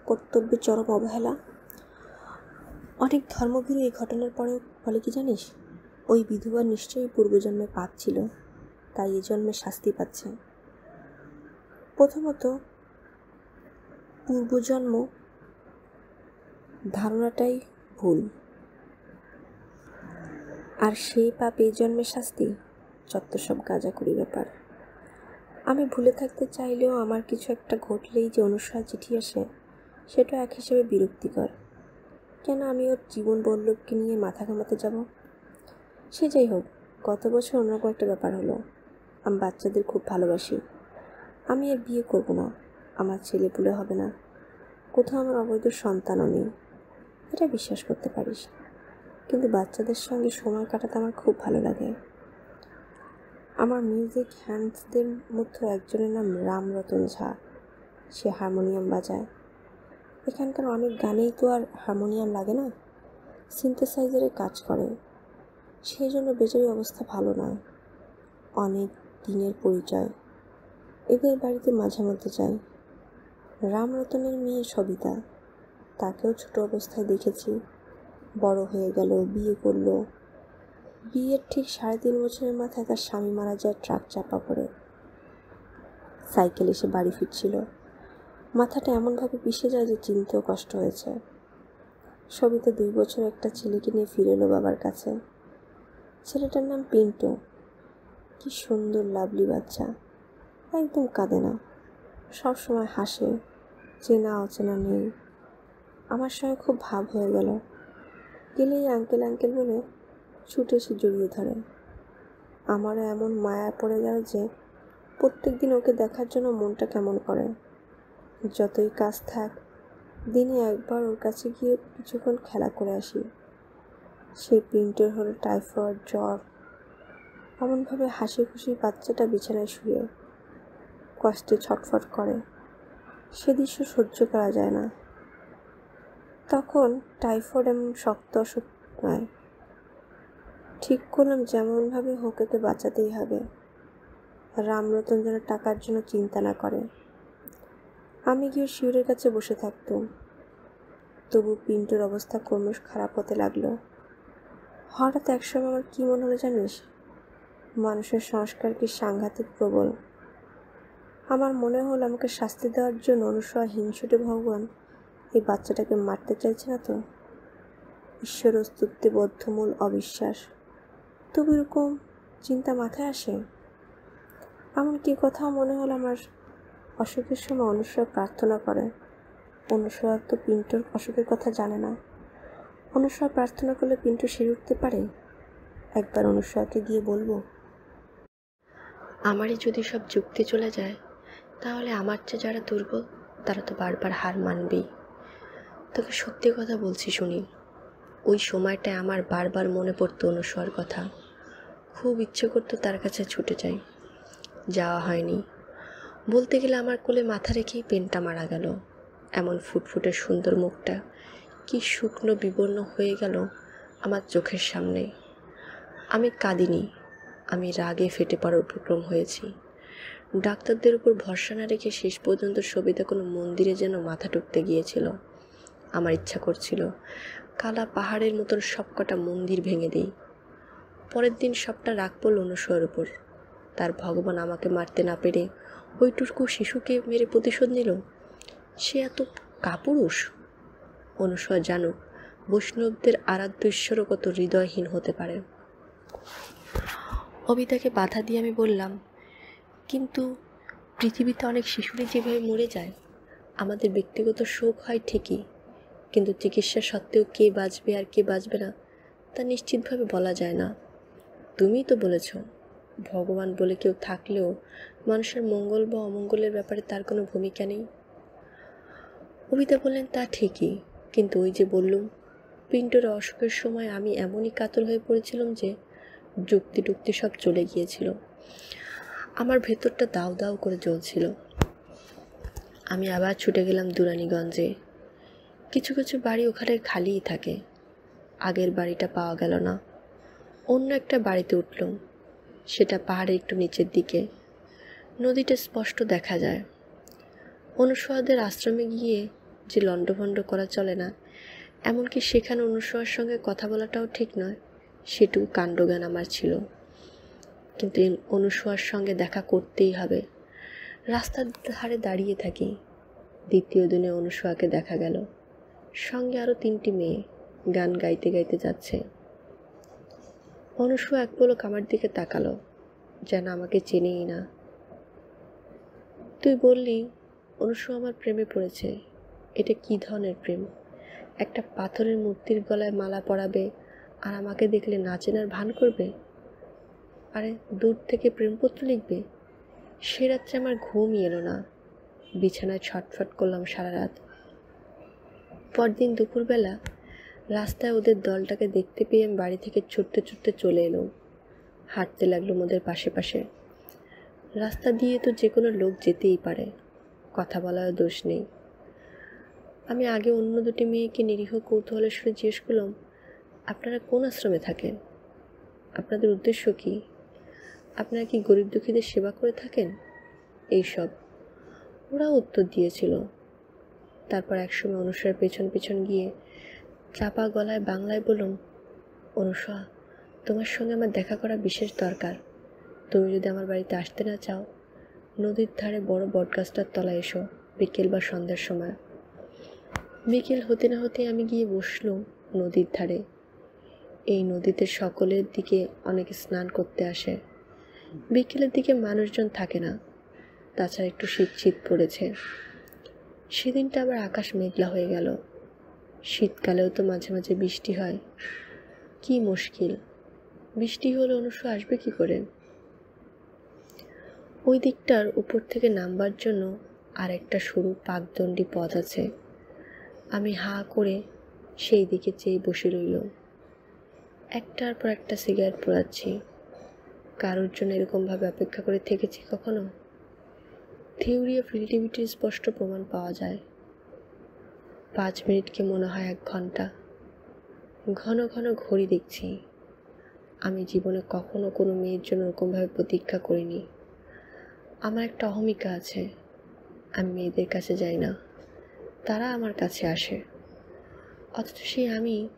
কর্তব্যের চরম অবহেলা? অনেক ধর্মভীরু এই ঘটনার পরে বলে কি জানিস? ওই বিধবা নিশ্চয়ই পূর্বজন্মে পাপ ছিল, তাই এ জন্মে শাস্তি পাচ্ছে। প্রথমত পূর্বজন্ম ধারণাটাই ভুল। আর সেই পাপ জন্মের শাস্তি যত সব গাঁজাকুড়ি ব্যাপার। আমি ভুলে থাকতে চাইলেও আমার কিছু একটা ঘটলেই যে অনুসার চিঠি আসে, সেটা এক হিসেবে বিরক্তিকর। কেন আমি ওর জীবন বল্লভকে নিয়ে মাথা ঘামাতে যাব? সে যাই হোক, গত বছর অন্যরকম একটা ব্যাপার হলো। আমি বাচ্চাদের খুব ভালোবাসি। আমি আর বিয়ে করব না। আমার ছেলে পুলে হবে না। কোথাও আমার অবৈধ সন্তানও নেই। এটা বিশ্বাস করতে পারিস। কিন্তু বাচ্চাদের সঙ্গে সময় কাটাতে আমার খুব ভালো লাগে। আমার মিউজিক হ্যান্ডসদের মধ্যে একজনের নাম রামরতন ঝা। সে হারমোনিয়াম বাজায়। এখানকার অনেক গানেই তো আর হারমোনিয়াম লাগে না। সিনথেসাইজারে কাজ করে। সেই জন্য বেচারি অবস্থা ভালো নয়। অনেক দিনের পরিচয়। এদের বাড়িতে মাঝে মধ্যে যাই। রামরতনের মেয়ে সবিতা। তাকেও ছোট অবস্থায় দেখেছি। বড় হয়ে গেল, বিয়ে করল। বিয়ের ঠিক সাড়ে তিন বছরের মাথায় তার স্বামী মারা যায় ট্রাক চাপা পড়ে। সাইকেল এসে বাড়ি ফিরছিল। মাথাটা এমনভাবে পিষে যায় যে চিনতেও কষ্ট হয়েছে। সবিতা দুই বছর একটা ছেলেকে নিয়ে ফিরে এলো বাবার কাছে। ছেলেটার নাম পিন্টু। কি সুন্দর, লাভলি বাচ্চা। একদম কাঁদে না। সবসময় হাসে। চেনা অচেনা নেই। আমার সঙ্গে খুব ভাব হয়ে গেল। গেলেই আঙ্কেল আঙ্কেল বলে ছুটে এসে জড়িয়ে ধরে। আমারও এমন মায়া পড়ে গেল যে প্রত্যেক দিন ওকে দেখার জন্য মনটা কেমন করে। যতই কাজ থাক, দিনে একবার ওর কাছে গিয়ে কিছুক্ষণ খেলা করে আসি। সে প্রিন্টের হলো টাইফয়েড জ্বর এমনভাবে হাসি খুশি বাচ্চাটা বিছানায় শুয়ে কষ্টে ছটফট করে। সে দৃশ্য সহ্য করা যায় না। তখন টাইফয়েড এমন শক্ত অসুখ নয়। ঠিক করলাম যেমনভাবে হোক একে বাঁচাতেই হবে। রামরতন যেন টাকার জন্য চিন্তা না করে। আমি গিয়ে শিউরের কাছে বসে থাকতাম। তবু পিন্টুর অবস্থা ক্রমশ খারাপ হতে লাগল। হঠাৎ একসময় আমার কী মনে হলো জানিস? মানুষের সংস্কার কি সাংঘাতিক প্রবল? আমার মনে হলো আমাকে শাস্তি দেওয়ার জন্য অনুসয়া হিংসুটে ভগবান। এই বাচ্চাটাকে মারতে চাইছে না তো? ঈশ্বর অস্তিত্বে বদ্ধমূল অবিশ্বাস। তবু এরকম চিন্তা মাথায় আসে? এমনকি কথাও মনে হলো আমার অসুখের সময় অনুসয়া প্রার্থনা করে। অনুসয়া তো পিন্টুর অসুখের কথা জানে না। অনুসয়া প্রার্থনা করলে পিন্টু সেরে উঠতে পারে? একবার অনুসয়াকে গিয়ে বলব, আমারই যদি সব যুক্তি চলে যায় তাহলে আমার চেয়ে যারা দুর্বল, তারা তো বারবার হার মানবেই। তোকে সত্যি কথা বলছি শুনি, ওই সময়টায় আমার বারবার মনে পড়তো অনুসর কথা। খুব ইচ্ছে করতো তার কাছে ছুটে যাই। যাওয়া হয়নি। বলতে গেলে আমার কোলে মাথা রেখেই পেনটা মারা গেল। এমন ফুটফুটে সুন্দর মুখটা, কি শুকনো বিবর্ণ হয়ে গেল আমার চোখের সামনে। আমি কাঁদিনি, আমি রাগে ফেটে পড়ার উপক্রম হয়েছি। ডাক্তারদের উপর ভরসা না রেখে শেষ পর্যন্ত সবিতা কোনো মন্দিরে যেন মাথা টুকতে গিয়েছিল। আমার ইচ্ছা করছিল, কালা পাহাড়ের মতন সবকটা মন্দির ভেঙে দিই। পরের দিন সবটা রাগ পড়ল অনুসয়ের উপর। তার ভগবান আমাকে মারতে না পেরে ওইটুকু শিশুকে মেরে প্রতিশোধ নিল? সে এত কাপুরুষ? অনুসয়া জানুক, বৈষ্ণবদের আরাধ্য ঈশ্বরও কত হৃদয়হীন হতে পারে। অবিতাকে বাধা দিয়ে আমি বললাম কিন্তু পৃথিবীতে অনেক শিশুরই যেভাবে মরে যায়, আমাদের ব্যক্তিগত শোক হয় ঠিকই, কিন্তু চিকিৎসা সত্ত্বেও কে বাঁচবে আর কে বাঁচবে না, তা নিশ্চিতভাবে বলা যায় না। তুমিই তো বলেছ, ভগবান বলে কেউ থাকলেও মানুষের মঙ্গল বা অমঙ্গলের ব্যাপারে তার কোনো ভূমিকা নেই। কবিতা বললেন, তা ঠিকই, কিন্তু ওই যে বললুম, পিন্টোর অসুখের সময় আমি এমনই কাতর হয়ে পড়েছিলাম যে যুক্তি টুক্তি সব চলে গিয়েছিল। আমার ভেতরটা দাউ দাউ করে জ্বলছিল। আমি আবার ছুটে গেলাম দুরানিগঞ্জে। কিছু কিছু বাড়ি ওখানে খালিই থাকে। আগের বাড়িটা পাওয়া গেল না। অন্য একটা বাড়িতে উঠলাম। সেটা পাহাড়ে একটু নিচের দিকে। নদীটা স্পষ্ট দেখা যায়। অনুসয়াদের আশ্রমে গিয়ে যে লণ্ডভণ্ড করা চলে না, এমনকি সেখানে অনুসয়ার সঙ্গে কথা বলাটাও ঠিক নয়, সেটুকু কাণ্ডজ্ঞান আমার ছিল। কিন্তু অনুসয়ার সঙ্গে দেখা করতেই হবে। রাস্তার ধারে দাঁড়িয়ে থাকি। দ্বিতীয় দিনে অনুসয়াকে দেখা গেল। সঙ্গে আরও তিনটি মেয়ে গান গাইতে গাইতে যাচ্ছে। অনুসয়া এক পলক আমার দিকে তাকালো, যেন আমাকে চেনেই না। তুই বললি অনুসয়া আমার প্রেমে পড়েছে। এটা কি ধরনের প্রেম? একটা পাথরের মূর্তির গলায় মালা পরাবে আর আমাকে দেখলে না চেনার ভান করবে? আরে দূর থেকে প্রেমপত্র লিখবে? সে রাত্রে আমার ঘুমই এলো না। বিছানায় ছটফট করলাম সারা রাত। পরদিন দুপুরবেলা রাস্তায় ওদের দলটাকে দেখতে পেয়ে আমি বাড়ি থেকে ছুটতে ছুটতে চলে এলাম। হাঁটতে লাগল ওদের পাশে পাশে। রাস্তা দিয়ে তো যে কোনো লোক যেতেই পারে। কথা বলার দোষ নেই। আমি আগে অন্য দুটি মেয়েকে নিরীহ কৌতূহলের সুরে জিজ্ঞেস করলাম, আপনারা কোন আশ্রমে থাকেন? আপনাদের উদ্দেশ্য কী? আপনারা কি গরিব দুঃখীদের সেবা করে থাকেন? এইসব। ওরা উত্তর দিয়েছিল। তারপর একসময় অনুসার পেছন পেছন গিয়ে চাপা গলায় বাংলায় বলুন অনুসা তোমার সঙ্গে আমার দেখা করা বিশেষ দরকার। তুমি যদি আমার বাড়িতে আসতে না চাও, নদীর ধারে বড় বটগাছটার তলায় এসো, বিকেল বা সন্ধ্যার সময়। বিকেল হতে না হতে আমি গিয়ে বসলুম নদীর ধারে। এই নদীতে সকলের দিকে অনেকে স্নান করতে আসে। বিকেলের দিকে মানুষজন থাকে না। তাছাড়া একটু শীত শীত পড়েছে। সেদিনটা আবার আকাশ মেঘলা হয়ে গেল। শীতকালেও তো মাঝে মাঝে বৃষ্টি হয়। কি মুশকিল। বৃষ্টি হলে অনুষ্য আসবে কি করে? ওই দিকটার উপর থেকে নামবার জন্য আর একটা সরু পাকদণ্ডি পথ আছে। আমি হা করে সেই দিকে চেয়ে বসে রইল একটার পর একটা সিগারেট পোড়াচ্ছি। কারোর জন্য এরকমভাবে অপেক্ষা করে থেকেছি কখনো? থিওরি অফ রিলেটিভিটির স্পষ্ট প্রমাণ পাওয়া যায়। পাঁচ মিনিটকে মনে হয় এক ঘণ্টা। ঘন ঘন ঘড়ি দেখছি। আমি জীবনে কখনো কোনো মেয়ের জন্য ওরকমভাবে প্রতীক্ষা করিনি। আমার একটা অহমিকা আছে। আমি মেয়েদের কাছে যাই না। তারা আমার কাছে আসে। অথচ সেই আমি।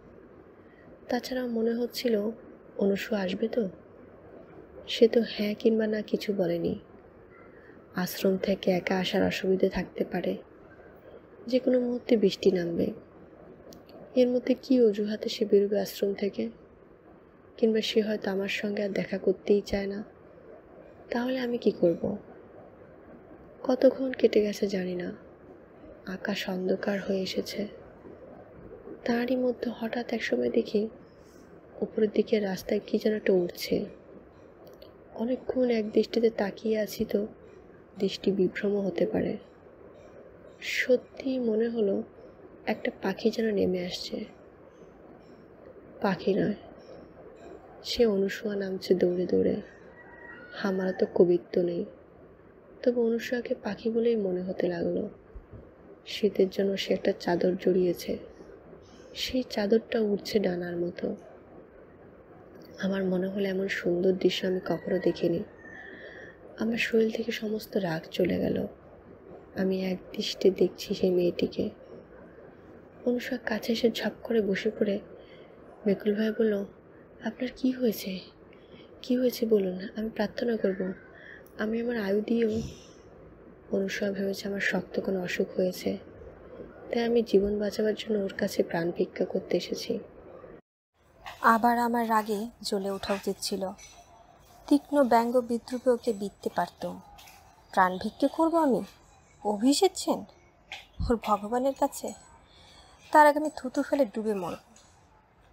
তাছাড়া মনে হচ্ছিল অনুসু আসবে তো? সে তো হ্যাঁ কিংবা না কিছু বলেনি। আশ্রম থেকে একা আসার অসুবিধে থাকতে পারে। যে কোনো মুহূর্তে বৃষ্টি নামবে। এর মধ্যে কী অজুহাতে সে বেরোবে আশ্রম থেকে? কিংবা সে হয়তো আমার সঙ্গে আর দেখা করতেই চায় না। তাহলে আমি কি করব? কতক্ষণ কেটে গেছে জানি না। আকাশ অন্ধকার হয়ে এসেছে। তারই মধ্যে হঠাৎ একসময় দেখি উপরের দিকে রাস্তায় কী যেন একটা উঠছে অনেকক্ষণ এক দৃষ্টিতে তাকিয়ে আছি তো, দৃষ্টি বিভ্রম হতে পারে। সত্যি মনে হলো একটা পাখি যেন নেমে আসছে। পাখি নয়, সে অনুসুয়া নামছে দৌড়ে দৌড়ে। আমারও তো কবিত্ব নেই। তবে অনুসুয়াকে পাখি বলেই মনে হতে লাগল। শীতের জন্য সে একটা চাদর জড়িয়েছে। সেই চাদরটা উঠছে ডানার মতো। আমার মনে হলো এমন সুন্দর দৃশ্য আমি কখনো দেখিনি। আমার শরীর থেকে সমস্ত রাগ চলে গেল। আমি এক দৃষ্টে দেখছি সেই মেয়েটিকে। অনুষা কাছে এসে ঝপ করে বসে পড়ে। মেকুল ভাই বলল, আপনার কি হয়েছে? কি হয়েছে বলুন, আমি প্রার্থনা করব। আমি আমার আয়ু দিয়েও অনুষা ভেবেছে আমার শক্ত কোনো অসুখ হয়েছে। তাই আমি জীবন বাঁচাবার জন্য ওর কাছে প্রাণ ভিক্ষা করতে এসেছি। আবার আমার রাগে জ্বলে ওঠা উচিত ছিল। তীক্ষ্ণ ব্যঙ্গ বিদ্রুপে ওকে বিততে পারতুম প্রাণ ভিক্ষে করব আমি? অভিষেকছেন ওর ভগবানের কাছে? তার আগে আমি থুতু ফেলে ডুবে মরব।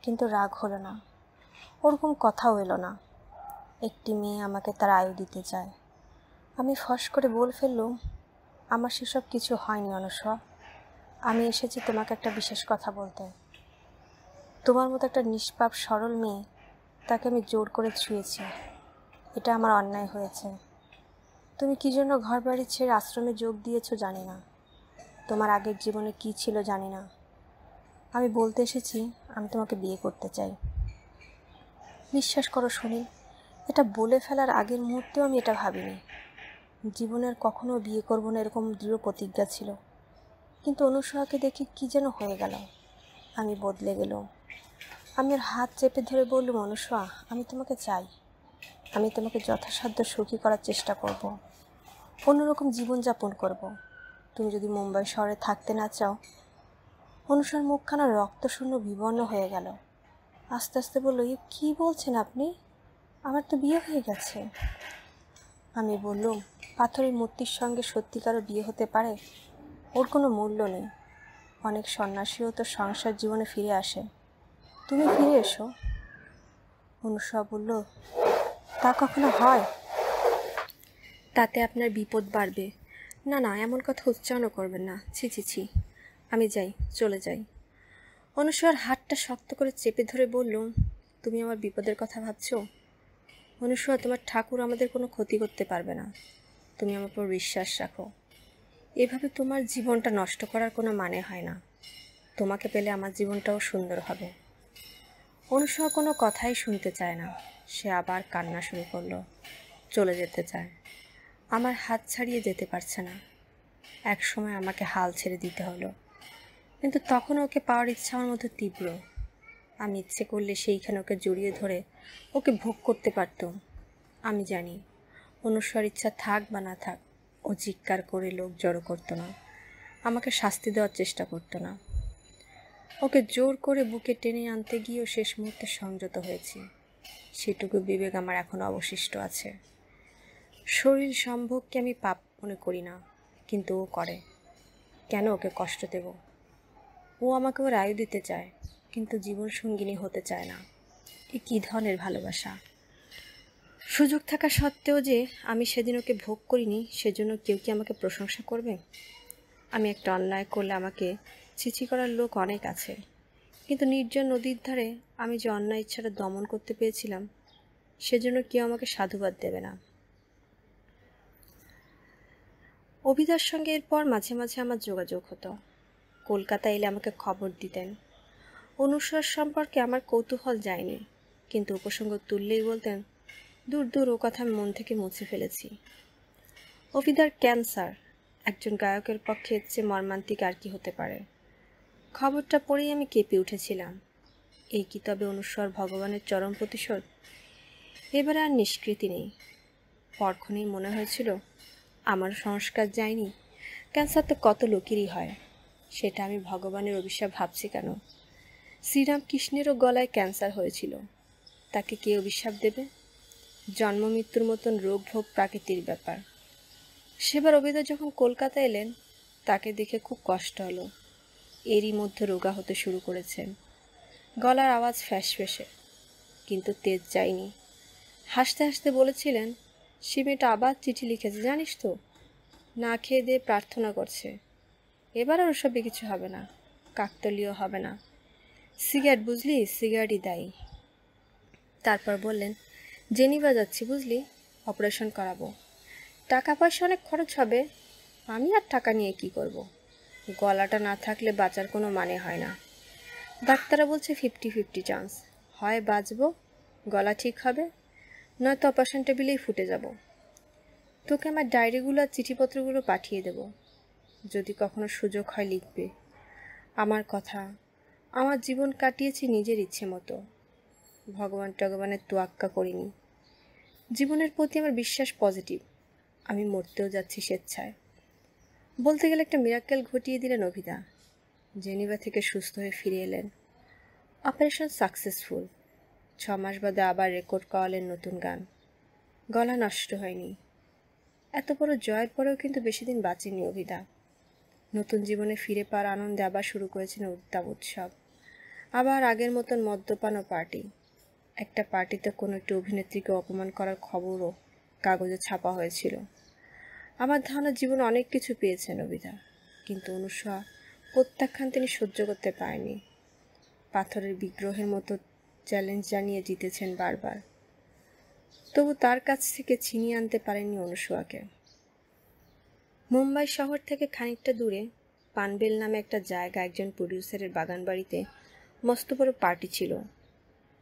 কিন্তু রাগ হলো না। ওরকম কথাও এলো না। একটি মেয়ে আমাকে তার আয়ু দিতে চায়। আমি ফস করে বল ফেললুম, আমার সেসব কিছু হয়নি অনসা আমি এসেছি তোমাকে একটা বিশেষ কথা বলতে। তোমার মতো একটা নিষ্পাপ, সরল মেয়ে তাকে আমি জোর করে ছুঁয়েছি। এটা আমার অন্যায় হয়েছে। তুমি কী জন্য ঘর বাড়ি ছেড়ে আশ্রমে যোগ দিয়েছ জানি না। তোমার আগের জীবনে কি ছিল জানি না। আমি বলতে এসেছি, আমি তোমাকে বিয়ে করতে চাই। বিশ্বাস করো সুনীল, এটা বলে ফেলার আগের মুহূর্তেও আমি এটা ভাবিনি। জীবনের কখনো বিয়ে করব না এরকম দৃঢ় প্রতিজ্ঞা ছিল। কিন্তু অনুসয়াকে দেখে কী যেন হয়ে গেল। আমি বদলে গেলাম। আমি ওর হাত চেপে ধরে বললুম অনুসয়া আমি তোমাকে চাই। আমি তোমাকে যথাসাধ্য সুখী করার চেষ্টা করব। অন্যরকম জীবনযাপন করব। তুমি যদি মুম্বাই শহরে থাকতে না চাও। অনুসার মুখখানা রক্তশূন্য বিবর্ণ হয়ে গেল। আস্তে আস্তে বলল এ কী বলছেন আপনি? আমার তো বিয়ে হয়ে গেছে। আমি বললুম, পাথরের মূর্তির সঙ্গে সত্যিকারও বিয়ে হতে পারে? ওর কোনো মূল্য নেই। অনেক সন্ন্যাসীও তো সংসার জীবনে ফিরে আসে। তুমি ফিরে এসো। অনুসা বলল, তা কখনো হয়? তাতে আপনার বিপদ বাড়বে। না না, এমন কথা উচ্চারণও করবেন না। ছি ছি ছি। আমি যাই, চলে যাই। অনুসয়ার হাতটা শক্ত করে চেপে ধরে বললুম তুমি আমার বিপদের কথা ভাবছ? অনুসয়া তোমার ঠাকুর আমাদের কোনো ক্ষতি করতে পারবে না। তুমি আমার উপর বিশ্বাস রাখো। এভাবে তোমার জীবনটা নষ্ট করার কোনো মানে হয় না। তোমাকে পেলে আমার জীবনটাও সুন্দর হবে। অনুসয়া কোনো কথাই শুনতে চায় না। সে আবার কান্না শুরু করল। চলে যেতে চায়। আমার হাত ছাড়িয়ে যেতে পারছে না। এক সময় আমাকে হাল ছেড়ে দিতে হলো। কিন্তু তখন ওকে পাওয়ার ইচ্ছা আমার মধ্যে তীব্র। আমি ইচ্ছে করলে সেইখানে ওকে জড়িয়ে ধরে ওকে ভোগ করতে পারতাম। আমি জানি অনুস্বর ইচ্ছা থাক বা না থাক, ও চিৎকার করে লোক জড়ো করতো না। আমাকে শাস্তি দেওয়ার চেষ্টা করতো না। ওকে জোর করে বুকে টেনে আনতে গিয়েও শেষ মুহূর্তে সংযত হয়েছি। সেটুকু বিবেক আমার এখন অবশিষ্ট আছে। শরীর সম্ভবকে আমি পাপ মনে করি না, কিন্তু ও করে। কেন ওকে কষ্ট দেব? ও আমাকে ওর আয়ু দিতে চায়, কিন্তু জীবন সঙ্গিনী হতে চায় না। এ কী ধরনের ভালোবাসা? সুযোগ থাকা সত্ত্বেও যে আমি সেদিন ওকে ভোগ করিনি, সেজন্য কেউ কি আমাকে প্রশংসা করবে? আমি একটা অন্যায় করলে আমাকে ছিচি করার লোক অনেক আছে। কিন্তু নির্জন নদীর ধারে আমি যে অন্যায় ইচ্ছাটা দমন করতে পেরেছিলাম, সেজন্য কেউ আমাকে সাধুবাদ দেবে না। অভিদার সঙ্গে এরপর মাঝে মাঝে আমার যোগাযোগ হতো। কলকাতা এলে আমাকে খবর দিতেন। অনুসর সম্পর্কে আমার কৌতূহল যায়নি, কিন্তু উপসঙ্গ তুললেই বলতেন, দূর দূর, ও কথা আমি মন থেকে মুছে ফেলেছি। অভিদার ক্যান্সার একজন গায়কের পক্ষে চেয়ে মর্মান্তিক আর কি হতে পারে? খবরটা পড়েই আমি কেঁপে উঠেছিলাম। এই কি তবে অনুস্বর ভগবানের চরম প্রতিশোধ? এবারে আর নিষ্কৃতি নেই। পরক্ষণেই মনে হয়েছিল, আমার সংস্কার যায়নি। ক্যান্সার তো কত লোকেরই হয়? সেটা আমি ভগবানের অভিশাপ ভাবছি কেন? শ্রীরামকৃষ্ণেরও গলায় ক্যান্সার হয়েছিল। তাকে কে অভিশাপ দেবে? জন্ম মৃত্যুর মতন রোগ ভোগ প্রাকৃতিক ব্যাপার। সেবার অভিদা যখন কলকাতা এলেন, তাকে দেখে খুব কষ্ট হলো। এরই মধ্যে রোগা হতে শুরু করেছেন গলার আওয়াজ ফ্যাস ফ্যাসে কিন্তু তেজ যায়নি। হাসতে হাসতে বলেছিলেন, সে মেয়েটা আবার চিঠি লিখেছে, জানিস তো? না খেয়ে দিয়ে প্রার্থনা করছে। এবার আর ওসবে কিছু হবে না, কাকতলীয় হবে না। সিগারেট বুঝলি, সিগারেটই দায়ী। তারপর বললেন জেনিবা যাচ্ছি বুঝলি, অপারেশন করাবো। টাকা পয়সা অনেক খরচ হবে, আমি আর টাকা নিয়ে কি করব। গলাটা না থাকলে বাঁচার কোনো মানে হয় না। ডাক্তাররা বলছে ফিফটি ফিফটি চান্স হয় বাঁচবো, গলা ঠিক হবে, নয়তো অপারেশন টেবিলেই ফুটে যাব। তোকে আমার ডায়েরিগুলো আর চিঠিপত্রগুলো পাঠিয়ে দেব। যদি কখনো সুযোগ হয় লিখবে। আমার কথা, আমার জীবন কাটিয়েছি নিজের ইচ্ছে মতো। ভগবান টগবানের তোয়াক্কা করিনি। জীবনের প্রতি আমার বিশ্বাস পজিটিভ আমি মরতেও যাচ্ছি স্বেচ্ছায়। বলতে গেলে একটা মিরাক্কেল ঘটিয়ে দিলেন অভিদা। জেনিভা থেকে সুস্থ হয়ে ফিরে এলেন। অপারেশন সাকসেসফুল ছ মাস বাদে আবার রেকর্ড করালেন নতুন গান। গলা নষ্ট হয়নি। এত বড় জয়ের পরেও কিন্তু বেশি দিন বাঁচেনি অভিদা। নতুন জীবনে ফিরে পাওয়ার আনন্দে আবার শুরু করেছেন উদ্যাম উৎসব। আবার আগের মতন মদ্যপান ও পার্টি। একটা পার্টিতে কোনো একটি অভিনেত্রীকে অপমান করার খবরও কাগজে ছাপা হয়েছিল। আমার ধারণা জীবনে অনেক কিছু পেয়েছেন অভিদা। কিন্তু অনুসয়া প্রত্যাখ্যান তিনি সহ্য করতে পারেনি। পাথরের বিগ্রহের মতো চ্যালেঞ্জ জানিয়ে জিতেছেন বারবার। তবু তার কাছ থেকে ছিনিয়ে আনতে পারেননি অনুসুয়াকে মুম্বাই শহর থেকে খানিকটা দূরে, পানবেল নামে একটা জায়গা একজন প্রডিউসারের বাগান বাড়িতে মস্ত বড় পার্টি ছিল।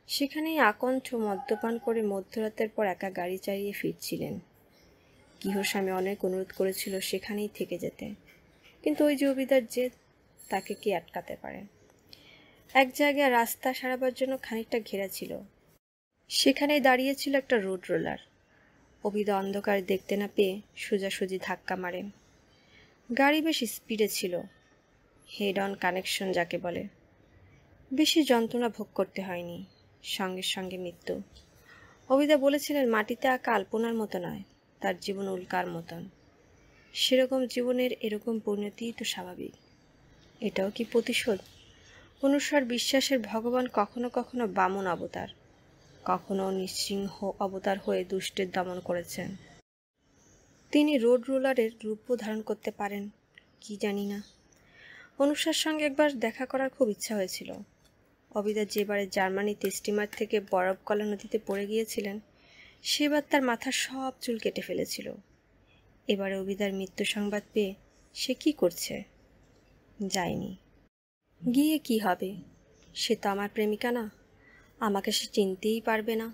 সেখানেই আকণ্ঠ মদ্যপান করে মধ্যরাতের পর একা গাড়ি চালিয়ে ফিরছিলেন। গৃহস্বামী অনেক অনুরোধ করেছিল সেখানেই থেকে যেতে। কিন্তু ওই জবিদার যে তাকে কি আটকাতে পারে? এক জায়গায় রাস্তা সারাবার জন্য খানিকটা ঘেরা ছিল। সেখানেই দাঁড়িয়েছিল একটা রোড রোলার। অবিদা অন্ধকার দেখতে না পেয়ে সোজাসুজি ধাক্কা মারে। গাড়ি বেশ স্পিডে ছিল। হেড অন কানেকশন যাকে বলে। বেশি যন্ত্রণা ভোগ করতে হয়নি। সঙ্গে সঙ্গে মৃত্যু। অবিদা বলেছিলেন, মাটিতে আঁকা আলপনার মতো নয়। তার জীবন উল্কার মতন। সেরকম জীবনের এরকম পরিণতিই তো স্বাভাবিক। এটাও কি প্রতিশোধ? অনুসার বিশ্বাসের ভগবান কখনো কখনো বামন অবতার, কখনো নিঃসিংহ অবতার হয়ে দুষ্টের দমন করেছেন। তিনি রোড রোলারের রূপও ধারণ করতে পারেন, কি জানি না। অনুষার সঙ্গে একবার দেখা করার খুব ইচ্ছা হয়েছিল। অবিদা যেবারে জার্মানিতে স্টিমার থেকে বরফ কলা নদীতে পড়ে গিয়েছিলেন সেবার তার মাথার সব চুল কেটে ফেলেছিল। এবারে অবিদার মৃত্যু সংবাদ পেয়ে সে কি করছে? যায়নি। গিয়ে কি হবে? সে তো আমার প্রেমিকা না। আমাকে সে চিনতেই পারবে না।